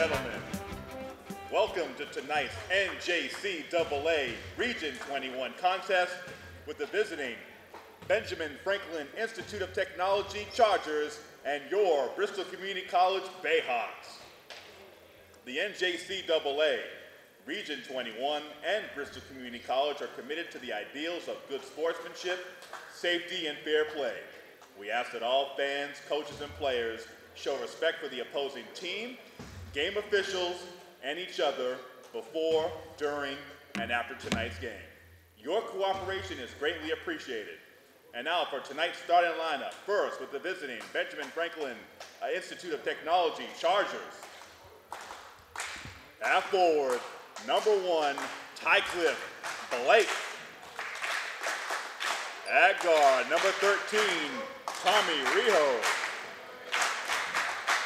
gentlemen, welcome to tonight's NJCAA Region 21 contest with the visiting Benjamin Franklin Institute of Technology Chargers and your Bristol Community College Bayhawks. The NJCAA Region 21 and Bristol Community College are committed to the ideals of good sportsmanship, safety, and fair play. We ask that all fans, coaches, and players show respect for the opposing team, game officials, and each other before, during, and after tonight's game. Your cooperation is greatly appreciated. And now for tonight's starting lineup. First, with the visiting Benjamin Franklin uh, Institute of Technology Chargers. Half forward, number one, Tycliffe Blake. At guard, number 13, Tommy Rijo.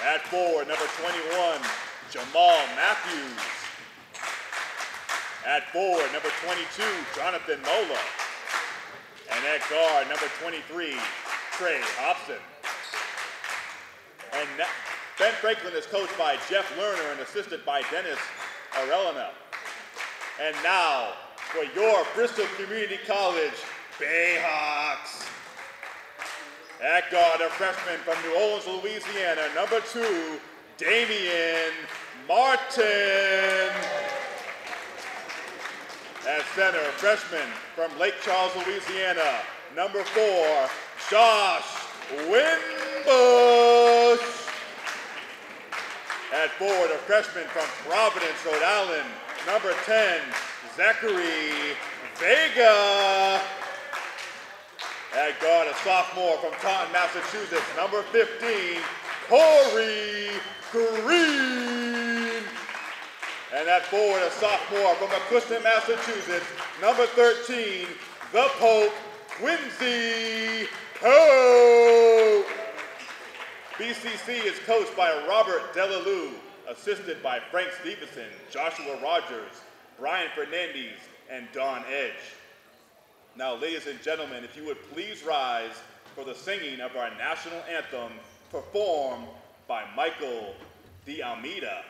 At four, number 21, Jamal Matthews. At four, number 22, Jonathan Mola. And at guard, number 23, Trey Hobson. And Ben Franklin is coached by Jeff Lerner and assisted by Dennis Arellana. And now, for your Bristol Community College Bayhawks. At guard, a freshman from New Orleans, Louisiana, number two, Damian Martin. At center, freshman from Lake Charles, Louisiana, number four, Josh Winbush. At forward, a freshman from Providence, Rhode Island, number 10, Zachary Vega. At guard, a sophomore from Taunton, Massachusetts, number 15, Corey Green. And at forward, a sophomore from Acushnet, Massachusetts, number 13, the Pope, Quincy Pope. BCC is coached by Robert Delalue, assisted by Frank Stevenson, Joshua Rogers, Brian Fernandez, and Don Edge. Now, ladies and gentlemen, if you would please rise for the singing of our national anthem performed by Michael De Almeida.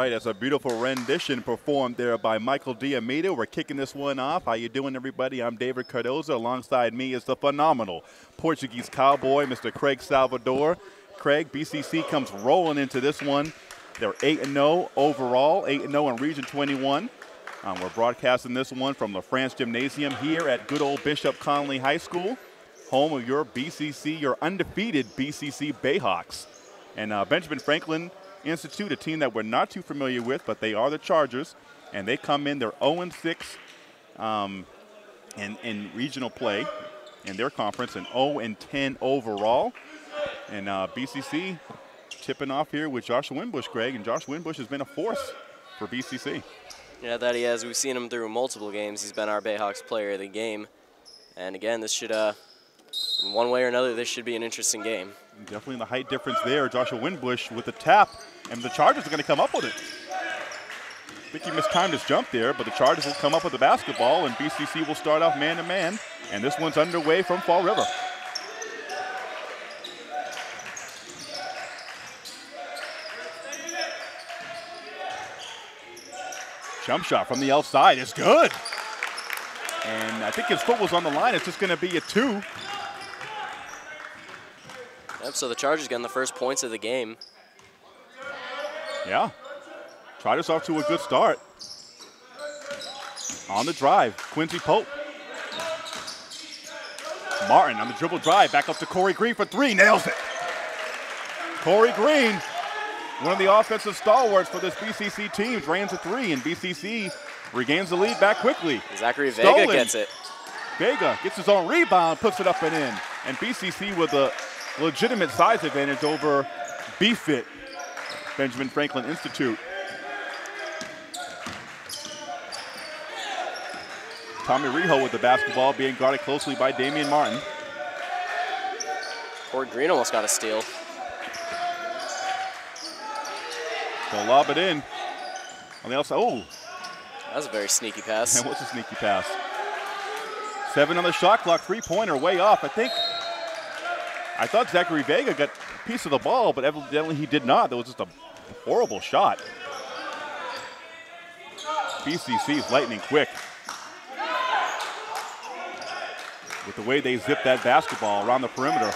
Right, that's a beautiful rendition performed there by Michael De Almeida. We're kicking this one off. How you doing, everybody? I'm David Cardoza. Alongside me is the phenomenal Portuguese cowboy, Mr. Craig Salvador. Craig, BCC comes rolling into this one. They're 8-0 overall, 8-0 in Region 21. Um, we're broadcasting this one from the France Gymnasium here at good old Bishop Conley High School, home of your BCC, your undefeated BCC Bayhawks. And uh, Benjamin Franklin Institute, a team that we're not too familiar with, but they are the Chargers, and they come in, they're 0 6 um, in, in regional play. in their conference and 0 10 overall. And uh, BCC tipping off here with Josh Winbush, Greg, and Josh Winbush has been a force for BCC. Yeah, that he has. We've seen him through multiple games. He's been our Bayhawks player of the game. And again, this should, uh, one way or another, this should be an interesting game. Definitely the height difference there. Joshua Winbush with the tap, and the Chargers are going to come up with it. I think he mistimed his jump there, but the Chargers will come up with the basketball, and BCC will start off man to man. And this one's underway from Fall River. Jump shot from the outside is good. And I think his foot was on the line. It's just going to be a two. Yep, so the Chargers getting the first points of the game. Yeah. Tried us off to a good start. On the drive, Quincy Pope. Martin on the dribble drive, back up to Corey Green for three, nails it. Corey Green, one of the offensive stalwarts for this BCC team, drains a three, and BCC regains the lead back quickly. Zachary Stolen. Vega gets it. Vega gets his own rebound, puts it up and in. And BCC with a legitimate size advantage over BFIT, Benjamin Franklin Institute. Tommy Rijo with the basketball being guarded closely by Damian Martin. Corey Green almost got a steal. They'll lob it in. On the outside, oh, That was a very sneaky pass. and what's a sneaky pass? Seven on the shot clock, three-pointer, way off. I think, I thought Zachary Vega got a piece of the ball, but evidently he did not. That was just a horrible shot. BCC is lightning quick. With the way they zip that basketball around the perimeter.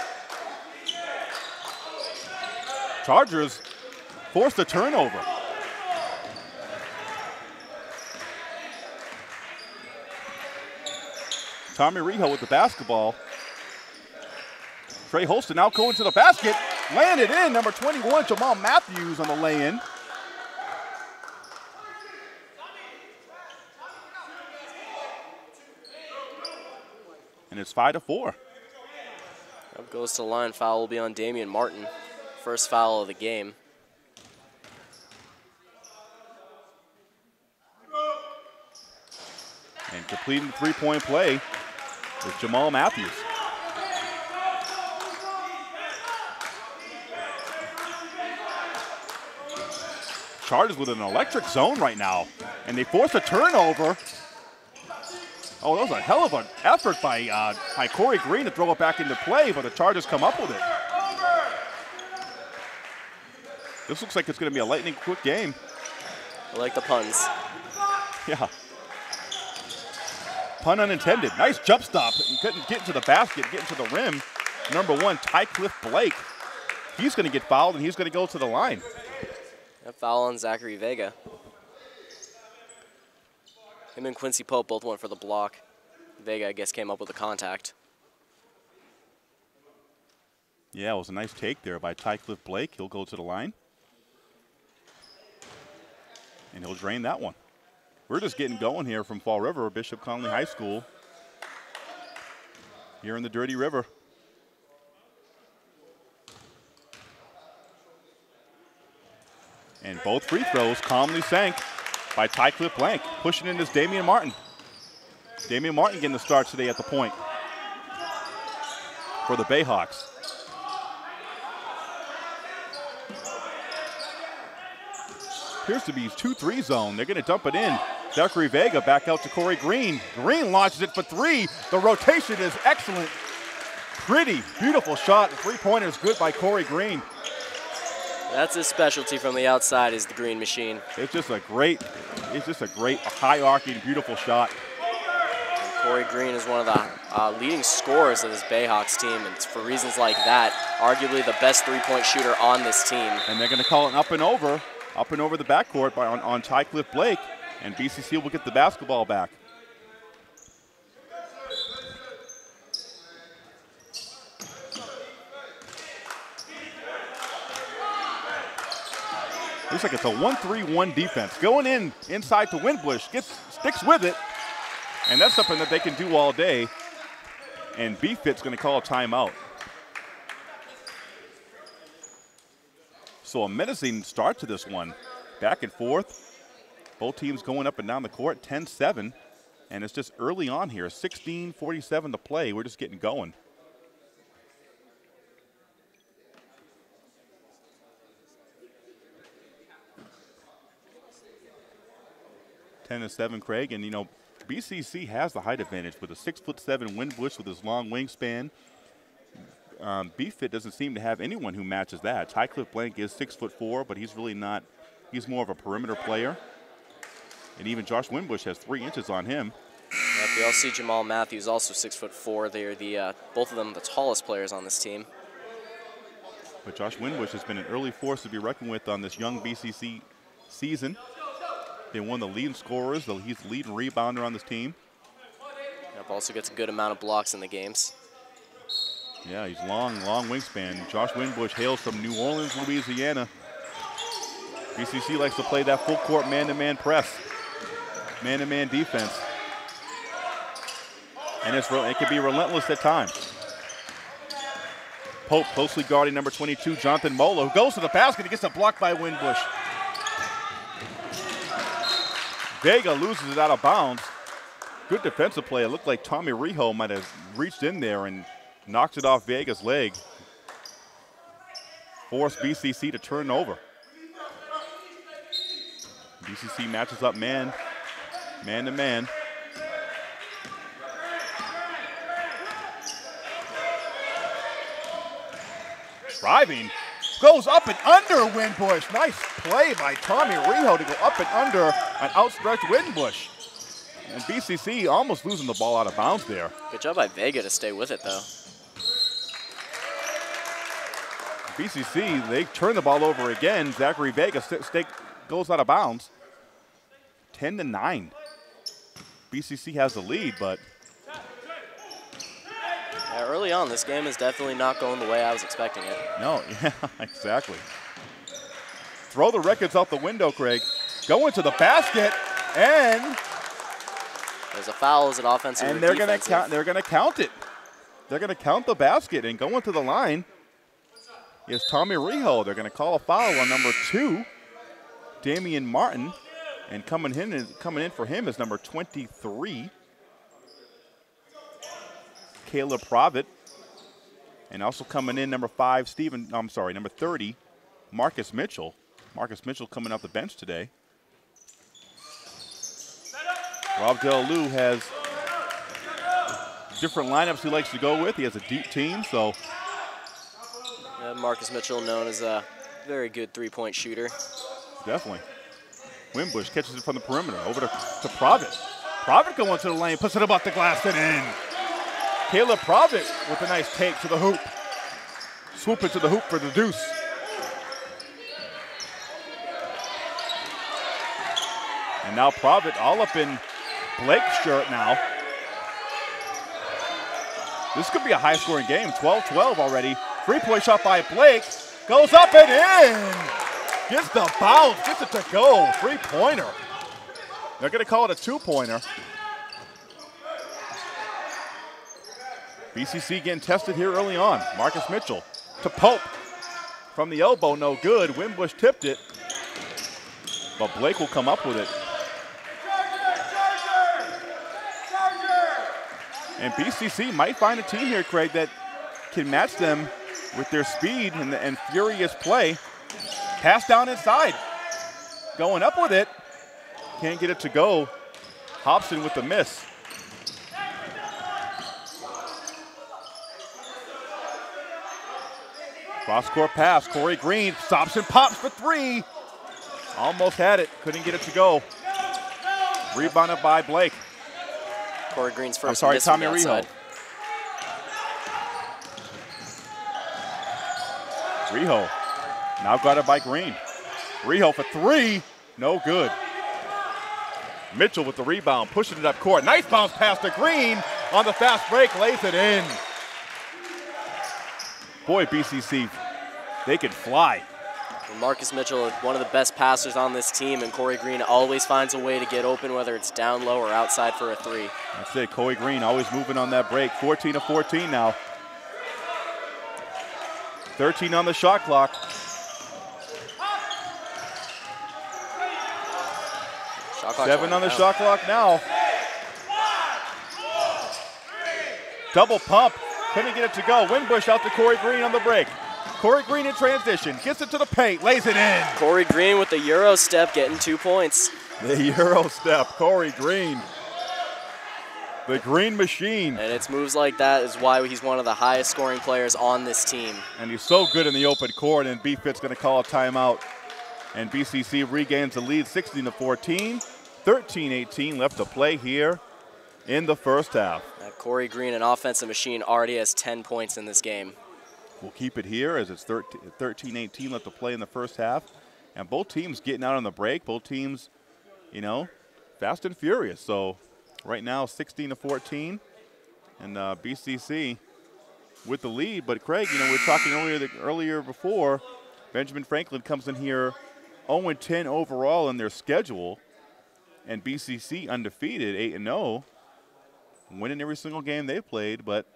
Chargers forced a turnover. Tommy Rijo with the basketball. Trey Hobson now going to the basket. Landed in, number 21, Jamal Matthews on the lay-in. And it's five to four. Up goes to the line. Foul will be on Damian Martin. First foul of the game. And completing the three-point play is Jamal Matthews. Chargers with an electric zone right now, and they force a turnover. Oh, that was a hell of an effort by, uh, by Corey Green to throw it back into play, but the Chargers come up with it. This looks like it's going to be a lightning quick game. I like the puns. Yeah. Pun unintended. Nice jump stop. He couldn't get into the basket, get into the rim. Number one, Tycliffe Blake. He's going to get fouled and he's going to go to the line. A foul on Zachary Vega. Him and Quincy Pope both went for the block. Vega, I guess, came up with the contact. Yeah, it was a nice take there by Tycliffe Blake. He'll go to the line. And he'll drain that one. We're just getting going here from Fall River, Bishop Conley High School. Here in the Dirty River. And both free throws calmly sank by Tycliffe Blake. Pushing in is Damian Martin. Damian Martin getting the start today at the point for the Bayhawks. Appears to be 2-3 zone. They're going to dump it in. Zachary Vega back out to Corey Green. Green launches it for three. The rotation is excellent. Pretty, beautiful shot. Three-pointer is good by Corey Green. That's his specialty from the outside is the green machine. It's just a great, it's just a great high-arcing, beautiful shot. And Corey Green is one of the uh, leading scorers of this Bayhawks team, and it's for reasons like that, arguably the best three-point shooter on this team. And they're going to call it up and over, up and over the backcourt by, on, on Tycliffe Blake, and BCC will get the basketball back. Looks like it's a 1-3-1 defense. Going in inside to Winbush, gets sticks with it, and that's something that they can do all day. And BFit's going to call a timeout. So a menacing start to this one. Back and forth. Both teams going up and down the court, 10 7. And it's just early on here, 16 47 to play. We're just getting going. Ten to seven, Craig, and you know BCC has the height advantage with a six foot seven Winbush with his long wingspan. Um, BFit doesn't seem to have anyone who matches that. Tycliffe Blake is six foot four, but he's really not. He's more of a perimeter player. And even Josh Winbush has three inches on him. Yep, we all see Jamal Matthews, also six foot four. They are the uh, both of them the tallest players on this team. But Josh Winbush has been an early force to be reckoned with on this young BCC season. They won the leading scorers. He's the leading rebounder on this team. Yep, also gets a good amount of blocks in the games. Yeah, he's long, long wingspan. Josh Winbush hails from New Orleans, Louisiana. BCC likes to play that full court man-to-man press, man-to-man defense. And it's, it can be relentless at times. Pope closely guarding number 22, Jonathan Mola, who goes to the basket and gets a block by Winbush. Vega loses it out of bounds. Good defensive play. It looked like Tommy Rijo might have reached in there and knocked it off Vega's leg. Forced BCC to turn over. BCC matches up man, man to man. Driving, goes up and under Winbush. Nice play by Tommy Rijo to go up and under an outstretched Winbush. And BCC almost losing the ball out of bounds there. Good job by Vega to stay with it, though. BCC, they turn the ball over again. Zachary Vega stake goes out of bounds. 10 to 9. BCC has the lead, but. Yeah, early on, this game is definitely not going the way I was expecting it. No, yeah, exactly. Throw the records out the window, Craig. Go into the basket, and there's a foul. Is it offensive? And they're going to count. They're going to count it. They're going to count the basket and go into the line. Is Tommy Rijo. They're going to call a foul on number two, Damian Martin. And coming in, coming in for him is number 23, Caleb Provitt. And also coming in, number five, Stephen, I'm sorry, number 30, Marcus Mitchell. Marcus Mitchell coming off the bench today. Rob Delalu has different lineups he likes to go with. He has a deep team, so. Yeah, Marcus Mitchell, known as a very good three-point shooter. Definitely. Winbush catches it from the perimeter over to, to Provitt. Provitt going to the lane, puts it about the glass and in. Caleb Provitt with a nice take to the hoop. Swoop it to the hoop for the deuce. And now Provitt all up in Blake's shirt now. This could be a high scoring game. 12 12 already. Three point shot by Blake. Goes up and in. Gets the bounce. Gets it to go. Three pointer. They're going to call it a two pointer. BCC getting tested here early on. Marcus Mitchell to Pope. From the elbow, no good. Winbush tipped it. But Blake will come up with it. And BCC might find a team here, Craig, that can match them with their speed and, and furious play. Pass down inside. Going up with it. Can't get it to go. Hobson with the miss. Cross court pass. Corey Green stops and pops for three. Almost had it. Couldn't get it to go. Rebounded by Blake. Corey Green's first. I'm sorry, Tommy Rijo. Rijo now got it by Green. Rijo for three, no good. Mitchell with the rebound, pushing it up court. Nice bounce pass to Green on the fast break, lays it in. Boy, BCC, they can fly. Marcus Mitchell, one of the best passers on this team, and Corey Green always finds a way to get open, whether it's down low or outside for a three. That's it. Corey Green always moving on that break. 14 to 14 now. 13 on the shot clock. Shot clock's Seven on the shot clock now. Double pump. Couldn't get it to go. Winbush out to Corey Green on the break. Corey Green in transition. Gets it to the paint. Lays it in. Corey Green with the Euro step getting two points. The Euro step. Corey Green. The Green Machine. And it's moves like that is why he's one of the highest scoring players on this team. And he's so good in the open court, and BFIT's going to call a timeout. And BCC regains the lead 16 to 14. 13 18 left to play here in the first half. Corey Green, an offensive machine, already has 10 points in this game. We'll keep it here as it's 13 18 left to play in the first half. And both teams getting out on the break. Both teams, you know, fast and furious. So right now, 16 to 14. And uh, BCC with the lead. But Craig, you know, we were talking earlier, earlier before, Benjamin Franklin comes in here 0 10 overall in their schedule. And BCC undefeated, 8 0, winning every single game they've played. But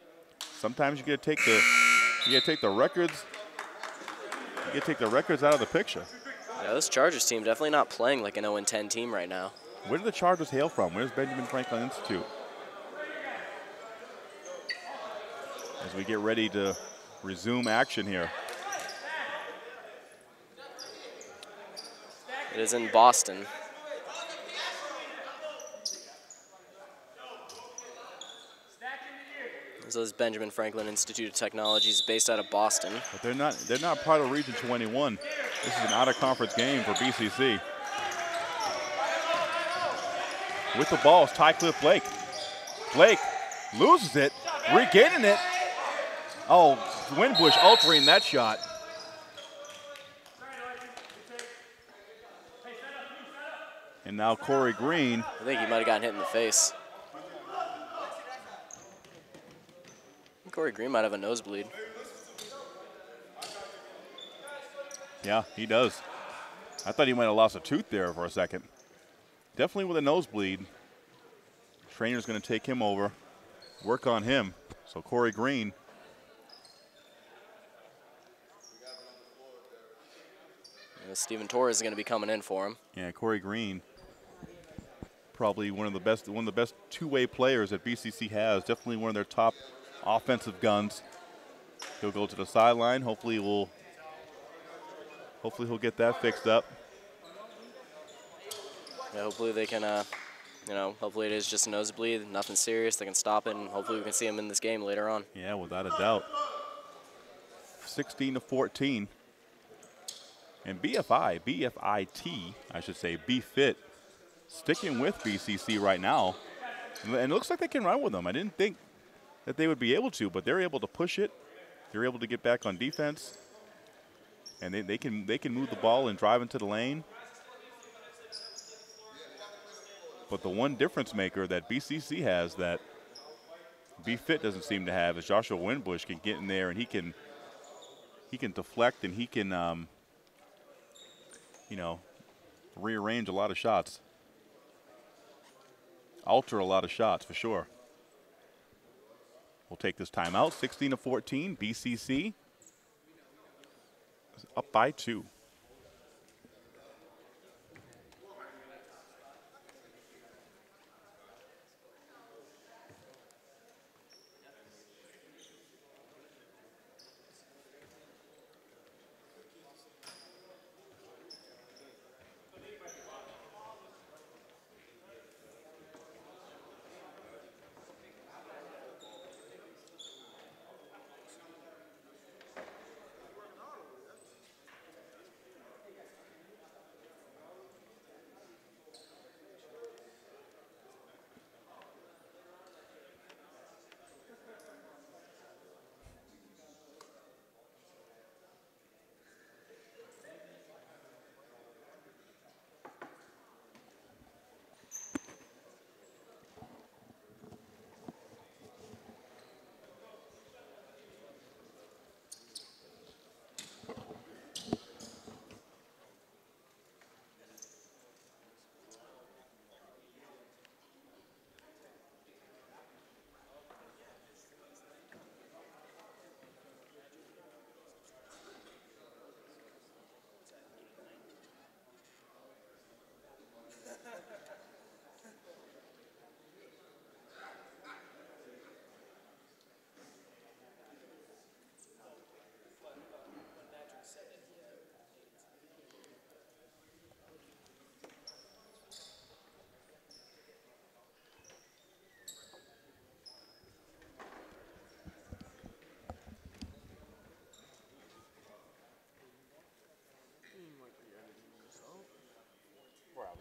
sometimes you got to take the you got to take the records. You got to take the records out of the picture. Yeah, this Chargers team definitely not playing like an 0 10 team right now. Where do the Chargers hail from? Where's Benjamin Franklin Institute? As we get ready to resume action here. It is in Boston. This is Benjamin Franklin Institute of Technology. It's based out of Boston. But they're not they're not part of Region 21. This is an out-of-conference game for BCC. With the ball is Tycliffe Blake. Blake loses it, regaining it. Oh, Winbush altering that shot. And now Corey Green. I think he might have gotten hit in the face. Corey Green might have a nosebleed. Yeah, he does. I thought he might have lost a tooth there for a second. Definitely with a nosebleed. Trainer's going to take him over, work on him. So Corey Green. Yeah, Stephen Torres is going to be coming in for him. Yeah, Corey Green. Probably one of the best, one of the best two-way players that BCC has. Definitely one of their top offensive guns. He'll go to the sideline. Hopefully, we'll. Hopefully, he'll get that fixed up. Yeah, hopefully they can, uh, you know, hopefully it is just a nosebleed, nothing serious. They can stop it, and hopefully we can see him in this game later on. Yeah, without a doubt. 16 to 14. And BFI, BFIT, I should say, BFIT, sticking with BCC right now. And it looks like they can run with them. I didn't think that they would be able to, but they're able to push it. They're able to get back on defense. And they, they can they can move the ball and drive into the lane. But the one difference maker that BCC has that BFit doesn't seem to have is Joshua Winbush can get in there and he can he can deflect and he can um, you know rearrange a lot of shots, alter a lot of shots for sure. We'll take this timeout. 16 to 14, BCC up by two.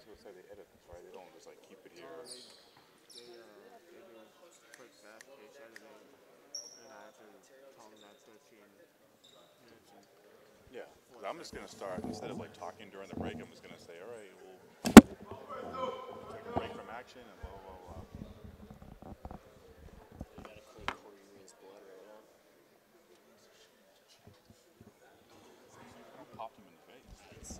Gonna say they edit this, right? They don't just like keep it here. They, uh, they do a quick fast editing, and I have to call them about 13 minutes. And Yeah. 'cause I'm just gonna start instead of like talking during the break. I'm just gonna say, all right, we'll take a break from action and blah blah blah. Popped him in the face.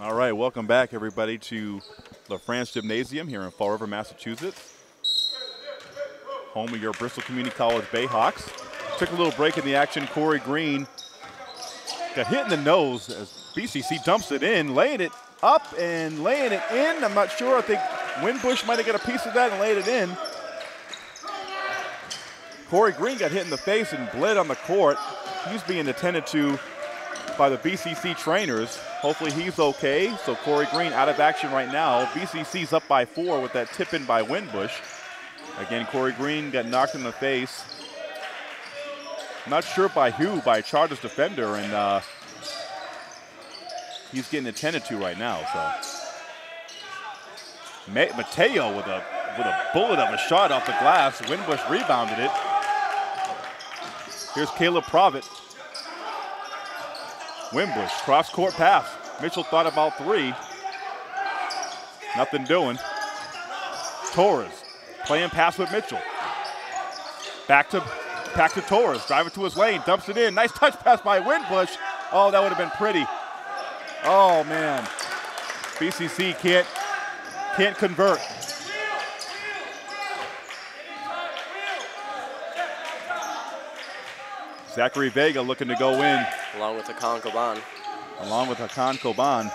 All right, welcome back, everybody, to La France Gymnasium here in Fall River, Massachusetts. Home of your Bristol Community College Bayhawks. Took a little break in the action. Corey Green got hit in the nose as BCC dumps it in, laying it up and laying it in. I'm not sure. I think Winbush might have got a piece of that and laid it in. Corey Green got hit in the face and bled on the court. He's being attended to by the BCC trainers. Hopefully he's okay. So Corey Green out of action right now. BCC's up by four with that tip in by Winbush. Again, Corey Green got knocked in the face. Not sure by who, by Chargers defender, and uh, he's getting attended to right now. So Mateo with a with a bullet of a shot off the glass. Winbush rebounded it. Here's Caleb Provitt. Winbush, cross court pass. Mitchell thought about three. Nothing doing. Torres playing pass with Mitchell. Back to back to Torres. Driving to his lane, dumps it in. Nice touch pass by Winbush. Oh, that would have been pretty. Oh man. BCC can't can't convert. Zachary Vega looking to go in along with Hakan Koban. along with Hakan Koban.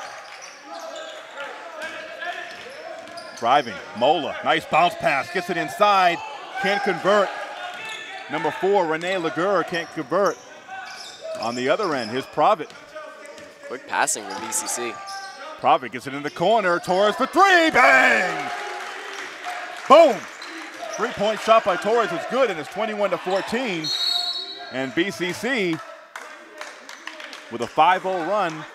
Driving, Mola, nice bounce pass, gets it inside, can't convert. Number four, Rene Lagur can't convert. On the other end, his Provitt. Quick passing from BCC. Provitt gets it in the corner, Torres for three, bang! Boom! Three-point shot by Torres was good, and it's 21 to 14. And BCC with a 5-0 run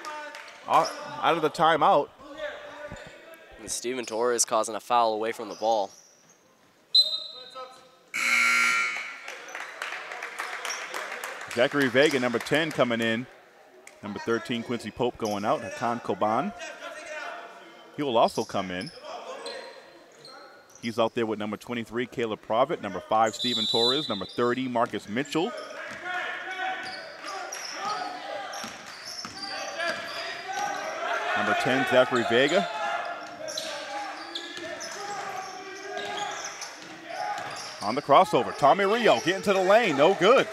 out out of the timeout. And Steven Torres causing a foul away from the ball. Zachary Vega, number 10, coming in. Number 13, Quincy Pope going out. Hakan Koban. He will also come in. He's out there with number 23, Caleb Provitt. Number 5, Steven Torres. Number 30, Marcus Mitchell. Number 10, Zachary Vega. On the crossover, Tommy Rio getting to the lane, no good.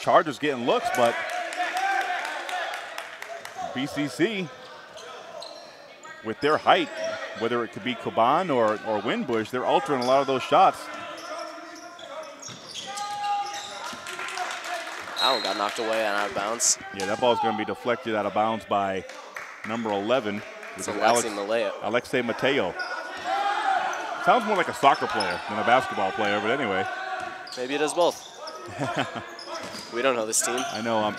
Chargers getting looks, but BCC with their height, whether it could be Caban or, or Winbush, they're altering a lot of those shots. One got knocked away and out of bounds. Yeah, that ball's going to be deflected out of bounds by number 11, It's which is Alexi Alex, Alexei Mateo. Sounds more like a soccer player than a basketball player, but anyway, Maybe it is both. we don't know this team. I know I'm,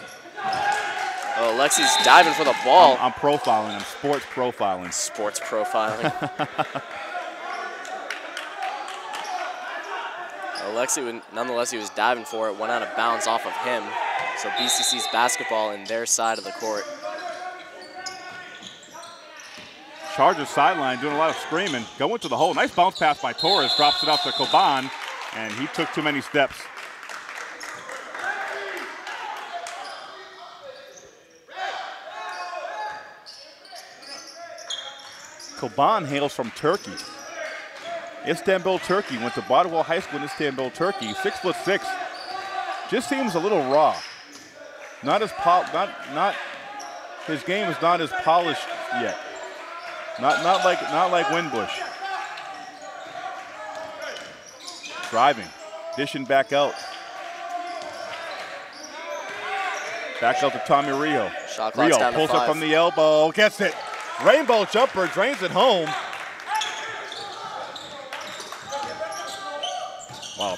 Oh, Alexi's diving for the ball. I'm, I'm profiling, I'm sports profiling. Sports profiling. Alexi, nonetheless, he was diving for it, went out of bounds off of him. So BCC's basketball in their side of the court. Chargers sideline doing a lot of screaming. Going to the hole. Nice bounce pass by Torres. Drops it off to Coban, and he took too many steps. Coban hails from Turkey. Istanbul, Turkey. Went to Bardwell High School in Istanbul, Turkey. Six foot six. Just seems a little raw. Not as pol- not not his game is not as polished yet. Not not like not like Winbush. Driving, dishing back out. Back up to Tommy Rio. Rio pulls up from the elbow, gets it. Rainbow jumper, drains it home.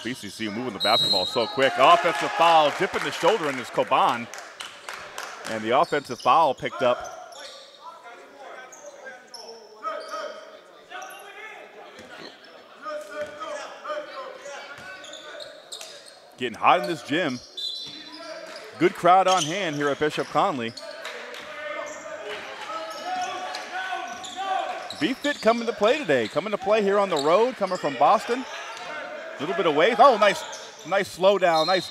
BCC moving the basketball so quick. Offensive foul, dipping the shoulder in his Coban. And the offensive foul picked up. Getting hot in this gym. Good crowd on hand here at Bishop Conley. BFit coming to play today. Coming to play here on the road, coming from Boston. Little bit of wave. Oh, nice, nice slow down. Nice,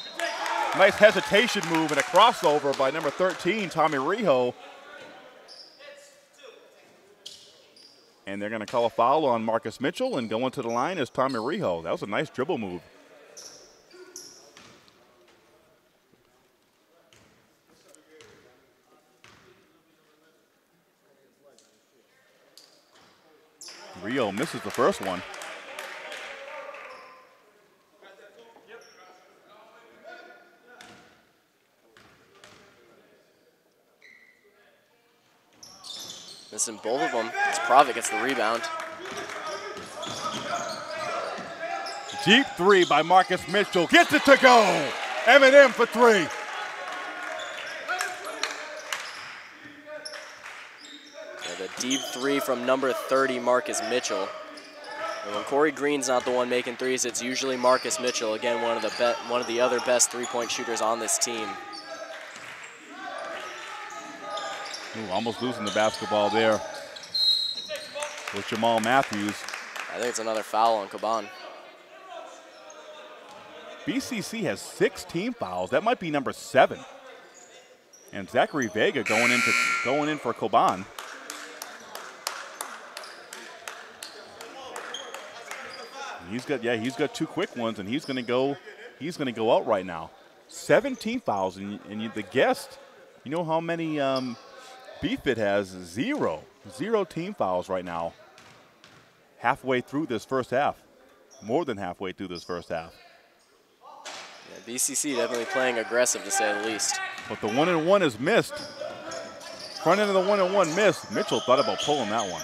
nice hesitation move and a crossover by number 13, Tommy Rijo. And they're going to call a foul on Marcus Mitchell and going to the line is Tommy Rijo. That was a nice dribble move. Rio misses the first one. Missing both of them. It's Provitt gets the rebound. Deep three by Marcus Mitchell. Gets it to go. Eminem for three. The deep three from number 30, Marcus Mitchell. And when Corey Green's not the one making threes, it's usually Marcus Mitchell. Again, one of the one of the other best three-point shooters on this team. Ooh, almost losing the basketball there with Jamal Matthews. I think it's another foul on Caban. BCC has six team fouls. That might be number seven. And Zachary Vega going into going in for Coban. He's got yeah, he's got two quick ones, and he's going to go. He's going to go out right now. 17 fouls, and, and you, the guest. You know how many um, BFIT has? Zero, zero team fouls right now. Halfway through this first half, more than halfway through this first half. Yeah, BCC definitely playing aggressive to say the least. But the one and one is missed. Front end of the one and one missed. Mitchell thought about pulling that one.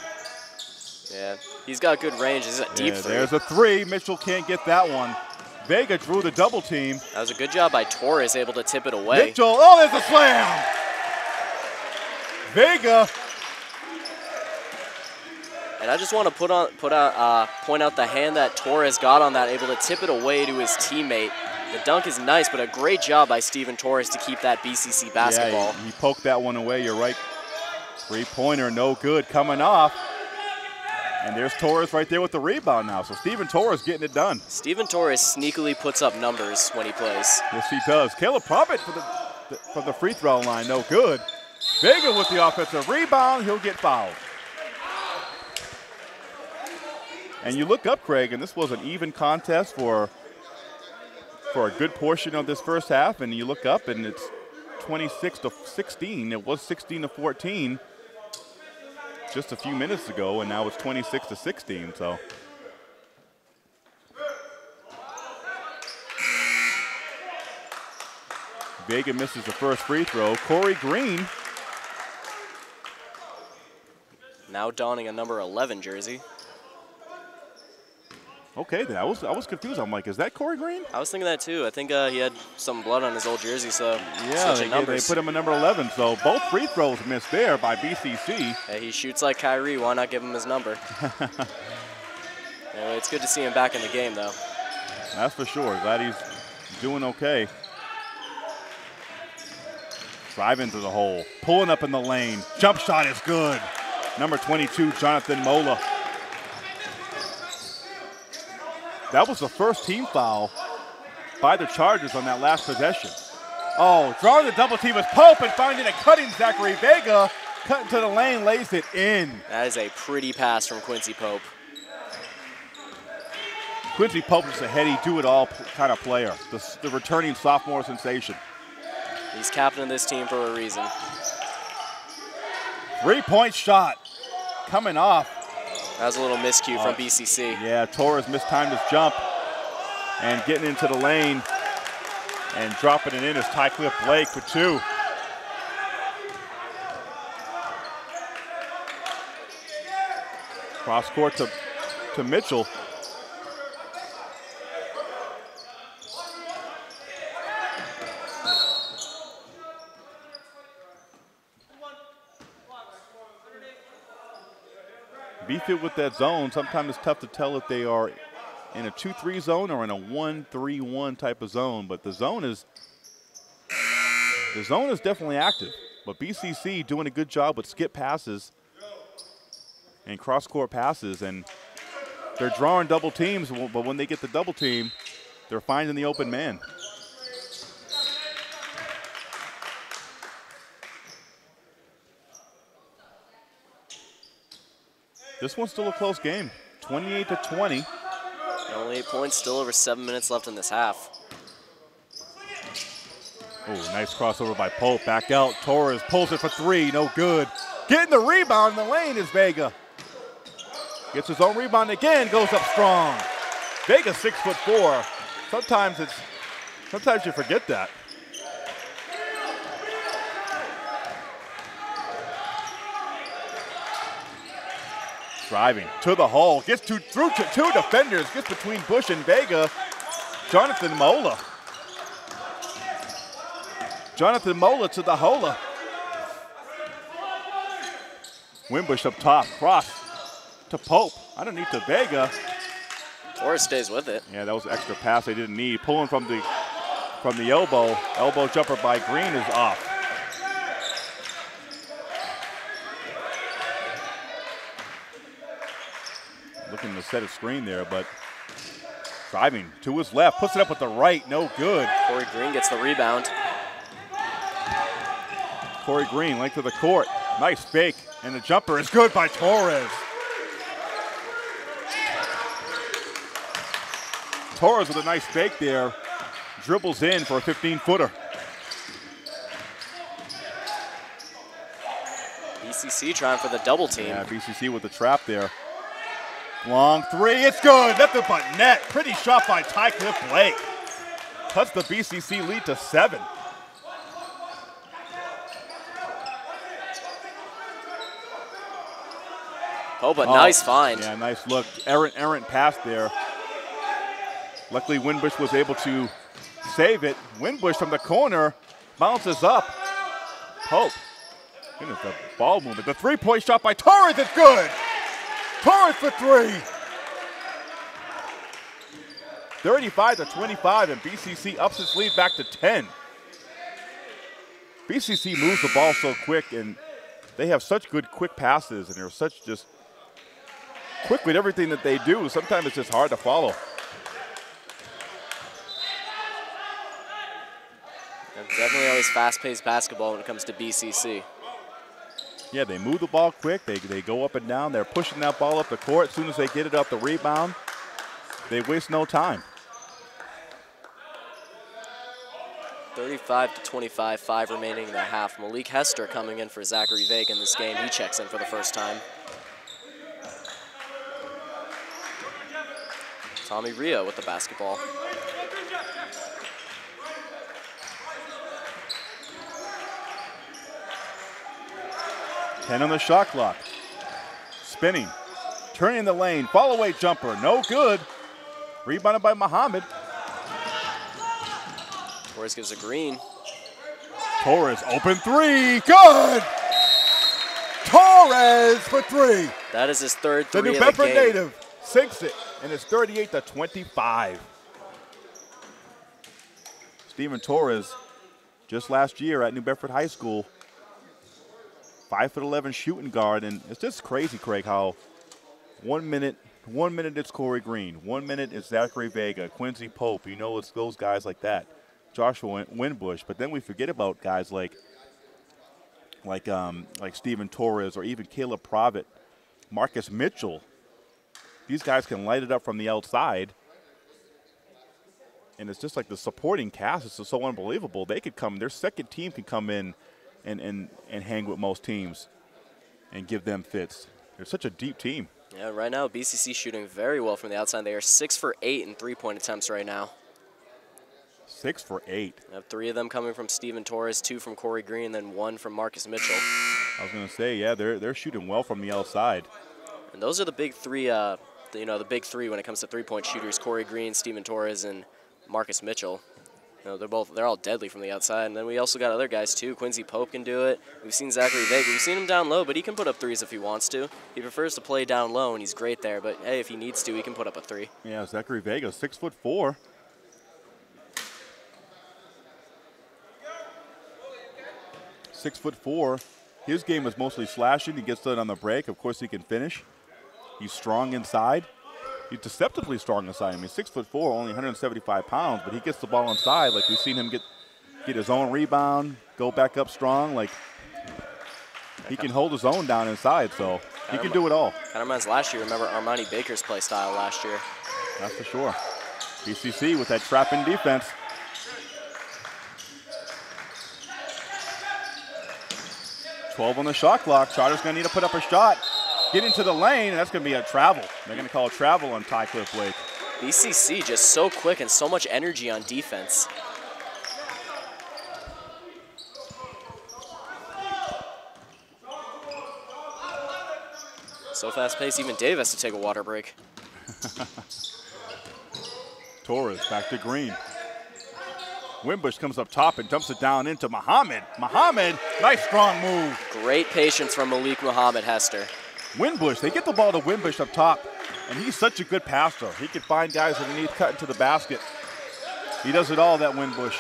Yeah, he's got good range. He's a deep Yeah, three. there's a three. Mitchell can't get that one. Vega drew the double team. That was a good job by Torres, able to tip it away. Mitchell, oh, there's a slam. Vega, And I just want to put on, put out, uh, point out the hand that Torres got on that, able to tip it away to his teammate. The dunk is nice, but a great job by Steven Torres to keep that BCC basketball. Yeah, he, he poked that one away. You're right. Three pointer, no good, coming off. And there's Torres right there with the rebound now. So Steven Torres getting it done. Steven Torres sneakily puts up numbers when he plays. Yes, he does. Caleb Provitt for the, the, from the free throw line, no good. Vega with the offensive rebound, he'll get fouled. And you look up, Craig, and this was an even contest for for a good portion of this first half. And you look up, and it's 26 to 16. It was 16 to 14 just a few minutes ago, and now it's 26 to 16. So. Vega misses the first free throw. Corey Green, Now donning a number 11 jersey. okay, then I was I was confused. I'm like, is that Corey Green? I was thinking that too. I think uh, he had some blood on his old jersey, so Yeah, they, they put him at number 11. So both free throws missed there by BCC. He shoots like Kyrie. Why not give him his number? Anyway, it's good to see him back in the game, though. That's for sure. Glad he's doing okay. Driving to the hole, pulling up in the lane. Jump shot is good. Number 22, Jonathan Mola. That was the first team foul by the Chargers on that last possession. Oh, drawing the double team is Pope and finding a cutting Zachary Vega. Cutting to the lane, lays it in. That is a pretty pass from Quincy Pope. Quincy Pope is a heady, do-it-all kind of player. The, the returning sophomore sensation. He's captain of this team for a reason. Three-point shot coming off. That was a little miscue from uh, BCC. Yeah, Torres mistimed his jump and getting into the lane and dropping it in is Ty Cliff Blake with two. Cross court to, to Mitchell. With that zone. Sometimes it's tough to tell if they are in a 2-3 zone or in a 1-3-1 type of zone, but the zone is the zone is definitely active. But BCC doing a good job with skip passes and cross-court passes, and they're drawing double teams, but when they get the double team, they're finding the open man. This one's still a close game, 28 to 20. Only eight points, still over seven minutes left in this half. Oh, nice crossover by Pope. Back out. Torres pulls it for three. No good. Getting the rebound in the lane is Vega. Gets his own rebound again. Goes up strong. Vega six foot four. Sometimes it's sometimes you forget that. Driving to the hole. Gets to, through to two defenders. Gets between Bush and Vega. Jonathan Mola. Jonathan Mola to the Hola. Winbush up top. Cross to Pope. Underneath to Vega. Torres stays with it. Yeah, that was an extra pass they didn't need. Pulling from the from the elbow. Elbow jumper by Green is off. Looking to set a screen there, but driving to his left, puts it up with the right, no good. Corey Green gets the rebound. Corey Green, length of the court. Nice fake, and the jumper is good by Torres. Torres with a nice fake there. Dribbles in for a 15 footer. BCC trying for the double team. Yeah, BCC with the trap there. Long three, it's good. Nothing but net. Pretty shot by Ty Cliff Blake. Cuts the BCC lead to seven. Oh, but oh, nice find. Yeah, nice look. Errant, errant pass there. Luckily, Winbush was able to save it. Winbush from the corner bounces up. Pope. Goodness, the ball movement. The three-point shot by Torres is good. Torres for three. 35 to 25, and BCC ups its lead back to 10. BCC moves the ball so quick, and they have such good quick passes, and they're such just quick with everything that they do. Sometimes it's just hard to follow. And definitely always fast-paced basketball when it comes to BCC. Yeah, they move the ball quick. They, they go up and down. They're pushing that ball up the court. As soon as they get it up the rebound, they waste no time. 35 to 25, five remaining in the half. Malik Hester coming in for Zachary Vega in this game. He checks in for the first time. Tommy Rijo with the basketball. Ten on the shot clock. Spinning. Turning the lane. Fall away jumper. No good. Rebounded by Muhammad. Torres gives a green. Torres open three. Good. Torres for three. That is his third The three New of the Bedford native sinks it, and it's 38 to 25. Steven Torres, just last year at New Bedford High School, five foot 11 shooting guard, and it's just crazy, Craig, how one minute, one minute it's Corey Green, one minute it's Zachary Vega, Quincy Pope. You know, it's those guys like that, Joshua Win- Winbush. But then we forget about guys like, like, um, like Steven Torres or even Caleb Provitt, Marcus Mitchell. These guys can light it up from the outside. And it's just like the supporting cast is so unbelievable. They could come, their second team can come in and, and, and hang with most teams and give them fits. They're such a deep team. Yeah, right now BCC shooting very well from the outside. They are six for eight in three-point attempts right now. Six for eight. Have three of them coming from Steven Torres, two from Corey Green, and then one from Marcus Mitchell. I was going to say, yeah, they're, they're shooting well from the outside. And those are the big three, uh, you know, the big three when it comes to three-point shooters: Corey Green, Steven Torres, and Marcus Mitchell. Know, they're both they're all deadly from the outside. And then we also got other guys too. Quincy Pope can do it. We've seen Zachary Vega. We've seen him down low, but he can put up threes if he wants to. He prefers to play down low, and he's great there. But hey, if he needs to, he can put up a three. Yeah, Zachary Vega, six foot four. Six foot four. His game is mostly slashing. He gets done on the break. Of course, he can finish. He's strong inside. He's deceptively strong inside. I mean, six foot four, only 175 pounds, but he gets the ball inside. Like we've seen him get get his own rebound, go back up strong. Like he can hold his own down inside, so he can do it all. Kind of reminds last year. Remember Armani Baker's play style last year? That's for sure. BCC with that trapping defense. Twelve on the shot clock. Charter's going to need to put up a shot, get into the lane, and that's going to be a travel. They're going to call a travel on Ty Cliff Blake. BCC just so quick and so much energy on defense. So fast paced, even Dave has to take a water break. Torres back to Green. Winbush comes up top and dumps it down into Muhammad. Muhammad, nice strong move. Great patience from Malik Muhammad Hester. Winbush, they get the ball to Winbush up top, and he's such a good passer. He can find guys underneath, cut into the basket. He does it all, that Winbush.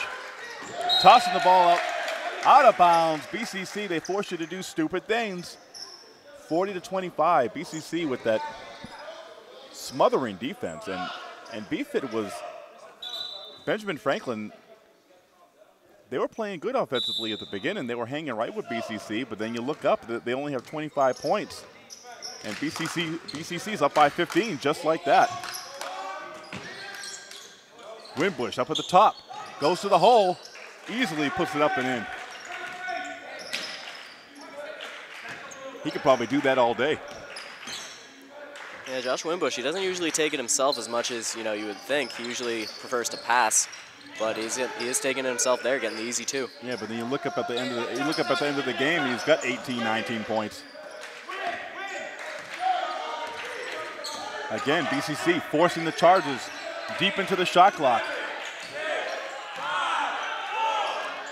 Tossing the ball up, out of bounds. BCC, they force you to do stupid things. 40 to 25. BCC with that smothering defense, and and BFit was Benjamin Franklin. They were playing good offensively at the beginning. They were hanging right with BCC, but then you look up, they only have 25 points. And BCC BCC's up by 15, just like that. Winbush up at the top, goes to the hole, easily puts it up and in. He could probably do that all day. Yeah, Josh Winbush, he doesn't usually take it himself as much as you know you would think. He usually prefers to pass, but he's he is taking it himself there, getting the easy two. Yeah, but then you look up at the end of the you look up at the end of the game, he's got 18, 19 points. Again, BCC forcing the Chargers deep into the shot clock.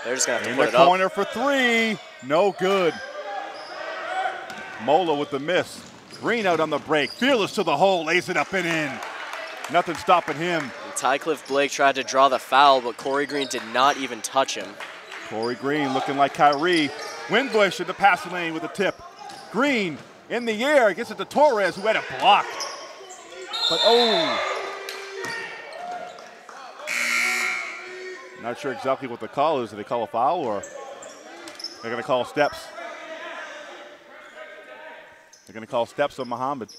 They're just gonna have to In the it up. corner for three. No good. Mola with the miss. Green out on the break. Fearless to the hole. Lays it up and in. Nothing stopping him. Tycliffe Blake tried to draw the foul, but Corey Green did not even touch him. Corey Green looking like Kyrie. Winbush in the passing lane with a tip. Green in the air gets it to Torres, who had it blocked. But oh. Not sure exactly what the call is. Do they call a foul or they're going to call steps? They're going to call steps on Muhammad.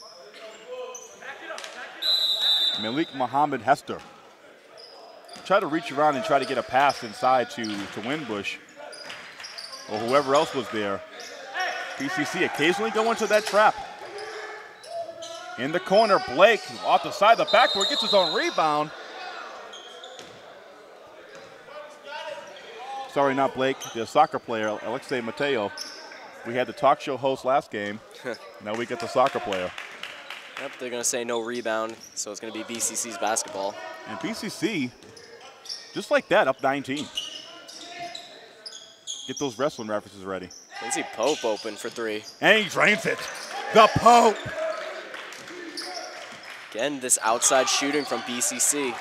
Malik Muhammad Hester. Try to reach around and try to get a pass inside to, to Winbush or whoever else was there. BCC occasionally go into that trap. In the corner, Blake off the side of the backboard gets his own rebound. Sorry, not Blake, the soccer player, Alexei Mateo. We had the talk show host last game. now we get the soccer player. Yep, they're gonna say no rebound, so it's gonna be BCC's basketball. And BCC, just like that, up 19. Get those wrestling references ready. Lindsey Pope open for three. And he drains it. The Pope. Again, this outside shooting from BCC.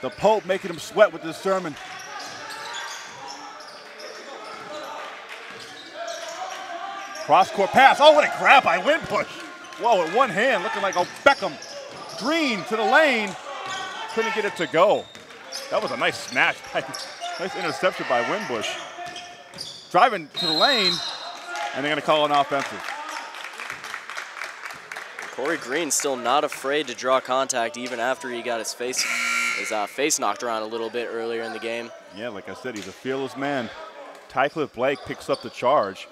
The Pope making him sweat with this sermon. Cross court pass. Oh, what a grab by Winbush. Whoa, with one hand, looking like a Beckham. Green to the lane. Couldn't get it to go. That was a nice snatch. Nice interception by Winbush. Driving to the lane, and they're going to call an offensive. Corey Green still not afraid to draw contact even after he got his face his uh, face knocked around a little bit earlier in the game. Yeah, like I said, he's a fearless man. Tycliffe Blake picks up the charge.